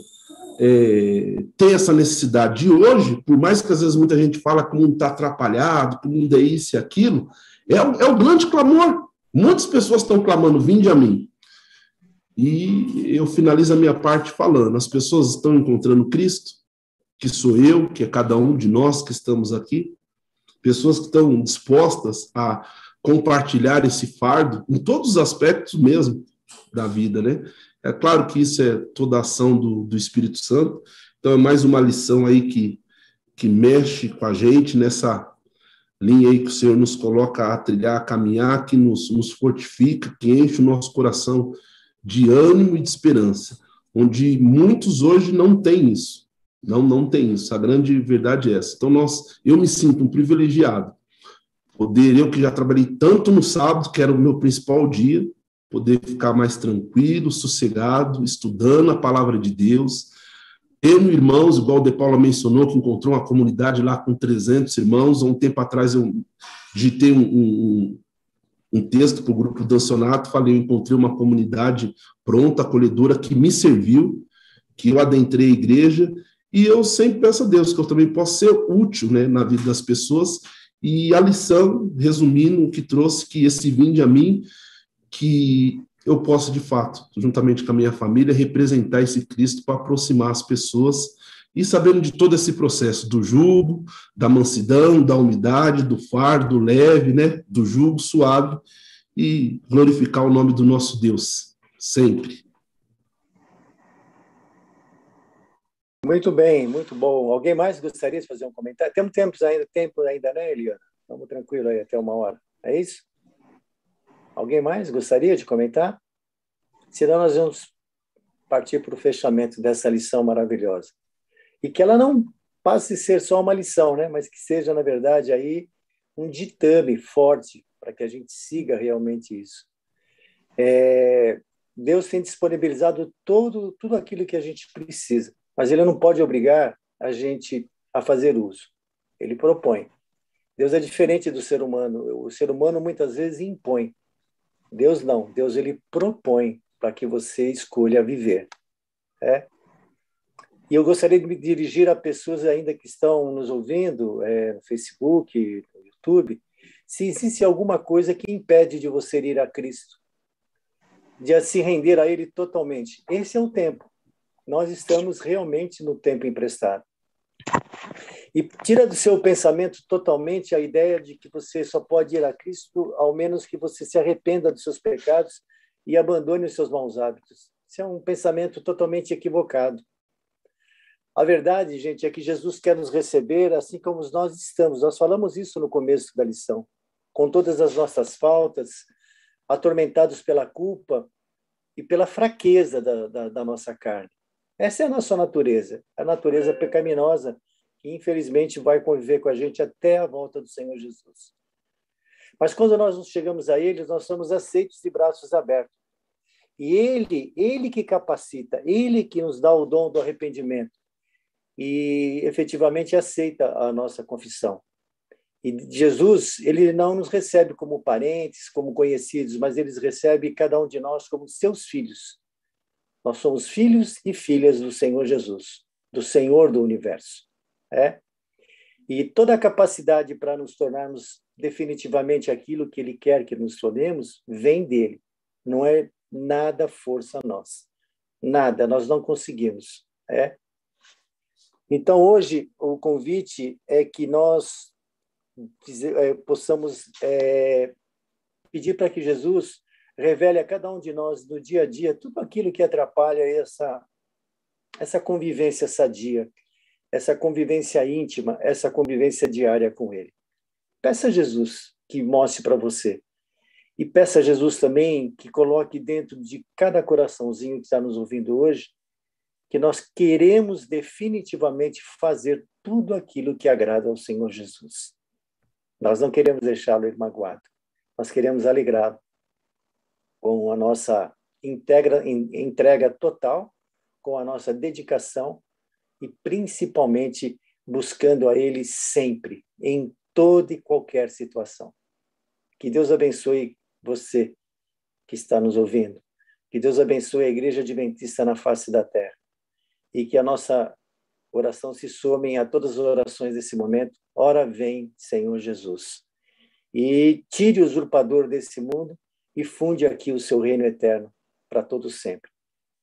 é, tem essa necessidade. de hoje, por mais que às vezes muita gente fala que o mundo está atrapalhado, que o mundo é isso e aquilo, é, é o grande clamor. Muitas pessoas estão clamando, vinde a mim. E eu finalizo a minha parte falando: as pessoas estão encontrando Cristo, que sou eu, que é cada um de nós que estamos aqui, pessoas que estão dispostas a compartilhar esse fardo, em todos os aspectos mesmo, da vida, né? É claro que isso é toda a ação do, do Espírito Santo, então é mais uma lição aí que, que mexe com a gente nessa linha aí que o Senhor nos coloca a trilhar, a caminhar, que nos, nos fortifica, que enche o nosso coração de ânimo e de esperança, onde muitos hoje não têm isso. Não, não tem isso. A grande verdade é essa. Então, nós, eu me sinto um privilegiado. Poder, eu que já trabalhei tanto no sábado, que era o meu principal dia, poder ficar mais tranquilo, sossegado, estudando a palavra de Deus, tendo irmãos, igual o De Paula mencionou, que encontrou uma comunidade lá com 300 irmãos. Há um tempo atrás eu digitei um, um, um texto para o grupo Dancionato, falei, eu encontrei uma comunidade pronta, acolhedora, que me serviu, que eu adentrei a igreja, e eu sempre peço a Deus que eu também possa ser útil né, na vida das pessoas, e a lição, resumindo, o que trouxe, que esse vinde a mim, que eu possa, de fato, juntamente com a minha família, representar esse Cristo para aproximar as pessoas e sabendo de todo esse processo do jugo, da mansidão, da umidade, do fardo leve, né, do jugo suave e glorificar o nome do nosso Deus sempre. Muito bem, muito bom. Alguém mais gostaria de fazer um comentário? Temos tempo ainda, tempo ainda, né, Eliana? Vamos tranquilo aí até uma hora. É isso? Alguém mais gostaria de comentar? Senão nós vamos partir para o fechamento dessa lição maravilhosa. E que ela não passe a ser só uma lição, né? mas que seja, na verdade, aí um ditame forte para que a gente siga realmente isso. É, Deus tem disponibilizado todo, tudo aquilo que a gente precisa, mas Ele não pode obrigar a gente a fazer uso. Ele propõe. Deus é diferente do ser humano. O ser humano muitas vezes impõe. Deus não, Deus ele propõe para que você escolha viver. É? E eu gostaria de me dirigir a pessoas ainda que estão nos ouvindo é, no Facebook, no YouTube, se existe alguma coisa que impede de você ir a Cristo, de se render a Ele totalmente. Esse é o tempo. Nós estamos realmente no tempo emprestado. E tira do seu pensamento totalmente a ideia de que você só pode ir a Cristo ao menos que você se arrependa dos seus pecados e abandone os seus maus hábitos. Isso é um pensamento totalmente equivocado. A verdade, gente, é que Jesus quer nos receber assim como nós estamos. Nós falamos isso no começo da lição. Com todas as nossas faltas, atormentados pela culpa e pela fraqueza da, da, da nossa carne. Essa é a nossa natureza, a natureza pecaminosa que infelizmente vai conviver com a gente até a volta do Senhor Jesus. Mas quando nós chegamos a Ele, nós somos aceitos de braços abertos. E Ele, Ele que capacita, Ele que nos dá o dom do arrependimento e efetivamente aceita a nossa confissão. E Jesus, ele não nos recebe como parentes, como conhecidos, mas ele recebe cada um de nós como seus filhos. Nós somos filhos e filhas do Senhor Jesus, do Senhor do universo. É? E toda a capacidade para nos tornarmos definitivamente aquilo que Ele quer que nos tornemos vem dele. Não é nada força nossa. Nada, nós não conseguimos. É? Então, hoje, o convite é que nós é, possamos é, pedir para que Jesus revele a cada um de nós no dia a dia tudo aquilo que atrapalha essa, essa convivência sadia, essa convivência íntima, essa convivência diária com Ele. Peça a Jesus que mostre para você. E peça a Jesus também que coloque dentro de cada coraçãozinho que está nos ouvindo hoje que nós queremos definitivamente fazer tudo aquilo que agrada ao Senhor Jesus. Nós não queremos deixá-lo magoado. Nós queremos alegrá-lo com a nossa integra, entrega total, com a nossa dedicação e principalmente buscando a Ele sempre, em toda e qualquer situação. Que Deus abençoe você que está nos ouvindo. Que Deus abençoe a Igreja Adventista na face da terra. E que a nossa oração se some a todas as orações desse momento. Ora vem, Senhor Jesus. E tire o usurpador desse mundo e funde aqui o seu reino eterno para todo sempre.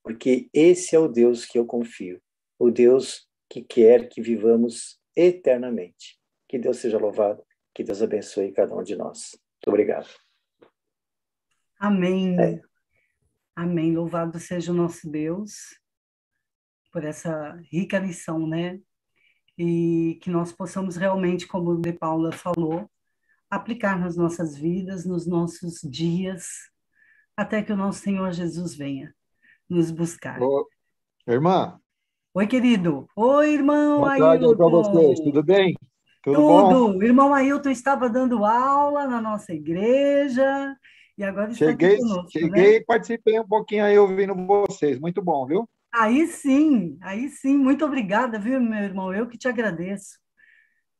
Porque esse é o Deus que eu confio o Deus que quer que vivamos eternamente. Que Deus seja louvado, que Deus abençoe cada um de nós. Muito obrigado. Amém. É. Amém. Louvado seja o nosso Deus por essa rica lição, né? E que nós possamos realmente, como o De Paula falou, aplicar nas nossas vidas, nos nossos dias, até que o nosso Senhor Jesus venha nos buscar. Ô, irmã. Oi, querido. Oi, irmão Boa tarde para vocês, tudo bem? Tudo, Tudo. Bom? O irmão Ailton estava dando aula na nossa igreja e agora está cheguei, conosco, Cheguei né? e participei um pouquinho aí ouvindo vocês. Muito bom, viu? Aí sim, aí sim. Muito obrigada, viu, meu irmão? Eu que te agradeço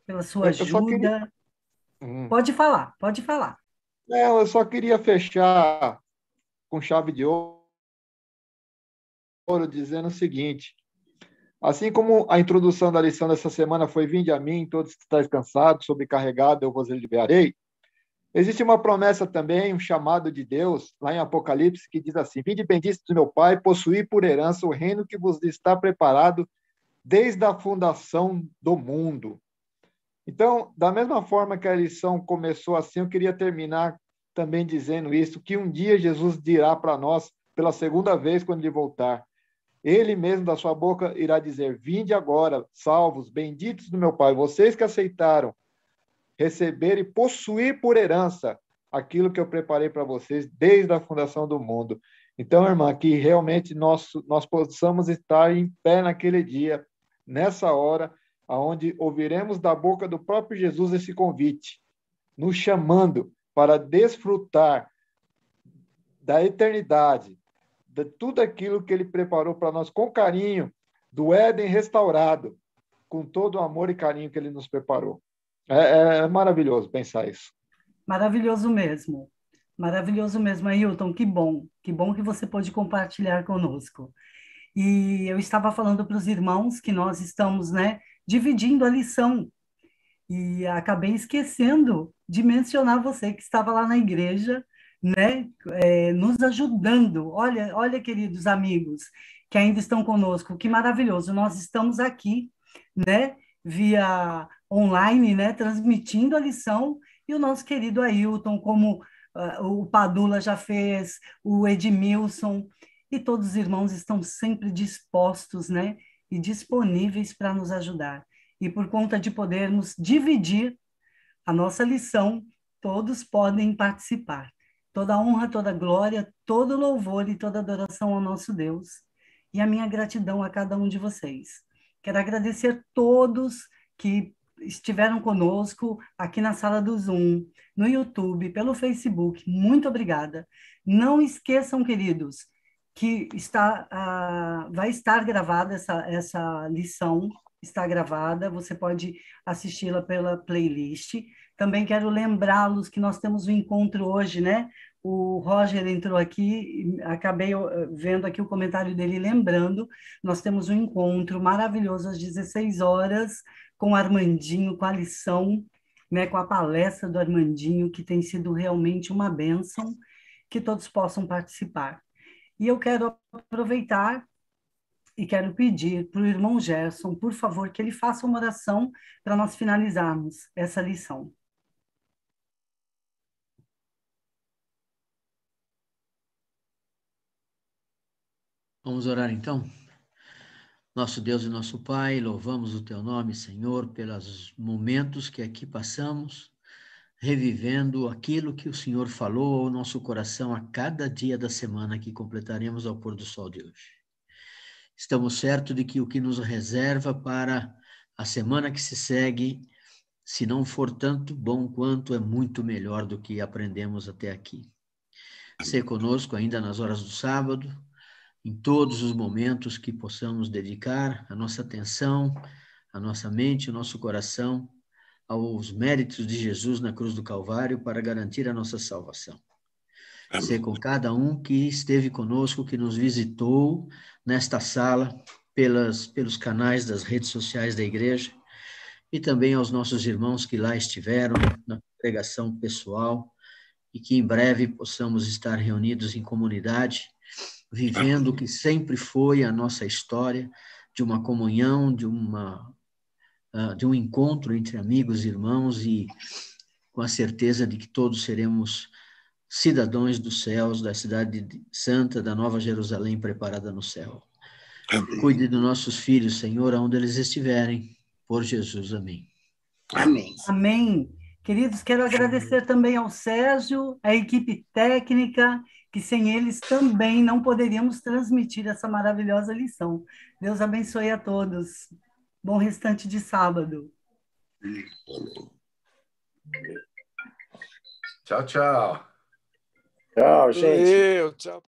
pela sua ajuda. Queria... Hum. Pode falar, pode falar. Não, eu só queria fechar com chave de ouro dizendo o seguinte: Assim como a introdução da lição dessa semana foi Vinde a mim, todos que estáis cansados, sobrecarregados, eu vos aliviarei. Existe uma promessa também, um chamado de Deus, lá em Apocalipse, que diz assim: Vinde benditos do meu Pai, possuí por herança o reino que vos está preparado desde a fundação do mundo. Então, da mesma forma que a lição começou assim, eu queria terminar também dizendo isso, que um dia Jesus dirá para nós, pela segunda vez, quando ele voltar, ele mesmo da sua boca irá dizer: Vinde agora, salvos, benditos do meu Pai, vocês que aceitaram receber e possuir por herança aquilo que eu preparei para vocês desde a fundação do mundo. Então, irmã, que realmente nós, nós possamos estar em pé naquele dia, nessa hora, aonde ouviremos da boca do próprio Jesus esse convite, nos chamando para desfrutar da eternidade, de tudo aquilo que ele preparou para nós com carinho, do Éden restaurado, com todo o amor e carinho que ele nos preparou. É, é, é maravilhoso pensar isso. Maravilhoso mesmo. Maravilhoso mesmo, Ailton. Que bom. Que bom que você pôde compartilhar conosco. E eu estava falando para os irmãos que nós estamos, né, dividindo a lição. E acabei esquecendo de mencionar você que estava lá na igreja né, é, nos ajudando. Olha, olha, queridos amigos que ainda estão conosco, que maravilhoso. Nós estamos aqui, né, via online, né, transmitindo a lição, e o nosso querido Ailton, como uh, o Padula já fez, o Edmilson, e todos os irmãos estão sempre dispostos, né, e disponíveis para nos ajudar. E por conta de podermos dividir a nossa lição, todos podem participar. Toda honra, toda glória, todo louvor e toda adoração ao nosso Deus. E a minha gratidão a cada um de vocês. Quero agradecer todos que estiveram conosco aqui na sala do Zoom, no YouTube, pelo Facebook. Muito obrigada. Não esqueçam, queridos, que está, uh, vai estar gravada essa, essa lição, está gravada, você pode assisti-la pela playlist. Também quero lembrá-los que nós temos um encontro hoje, né? O Roger entrou aqui, acabei eh, vendo aqui o comentário dele, lembrando, nós temos um encontro maravilhoso às 16 horas com o Armandinho, com a lição, né, com a palestra do Armandinho, que tem sido realmente uma bênção, que todos possam participar. E eu quero aproveitar e quero pedir para o irmão Gerson, por favor, que ele faça uma oração para nós finalizarmos essa lição. Vamos orar então? Nosso Deus e nosso Pai, louvamos o teu nome, Senhor, pelos momentos que aqui passamos, revivendo aquilo que o Senhor falou ao nosso coração a cada dia da semana que completaremos ao pôr do sol de hoje. Estamos certos de que o que nos reserva para a semana que se segue, se não for tanto bom quanto, é muito melhor do que aprendemos até aqui. Ser conosco ainda nas horas do sábado, em todos os momentos que possamos dedicar a nossa atenção, a nossa mente, o nosso coração aos méritos de Jesus na cruz do Calvário para garantir a nossa salvação. Amém. Ser com cada um que esteve conosco, que nos visitou nesta sala, pelas, pelos canais das redes sociais da igreja, e também aos nossos irmãos que lá estiveram na pregação pessoal, e que em breve possamos estar reunidos em comunidade vivendo o que sempre foi a nossa história de uma comunhão, de uma uh, de um encontro entre amigos e irmãos e com a certeza de que todos seremos cidadãos dos céus, da cidade santa, da Nova Jerusalém preparada no céu. Amém. Cuide dos nossos filhos, Senhor, aonde eles estiverem, por Jesus. Amém. Amém. Amém. Queridos, quero agradecer também ao Sérgio, à equipe técnica, que sem eles também não poderíamos transmitir essa maravilhosa lição. Deus abençoe a todos. Bom restante de sábado. Tchau, tchau. Tchau, gente. Valeu, tchau.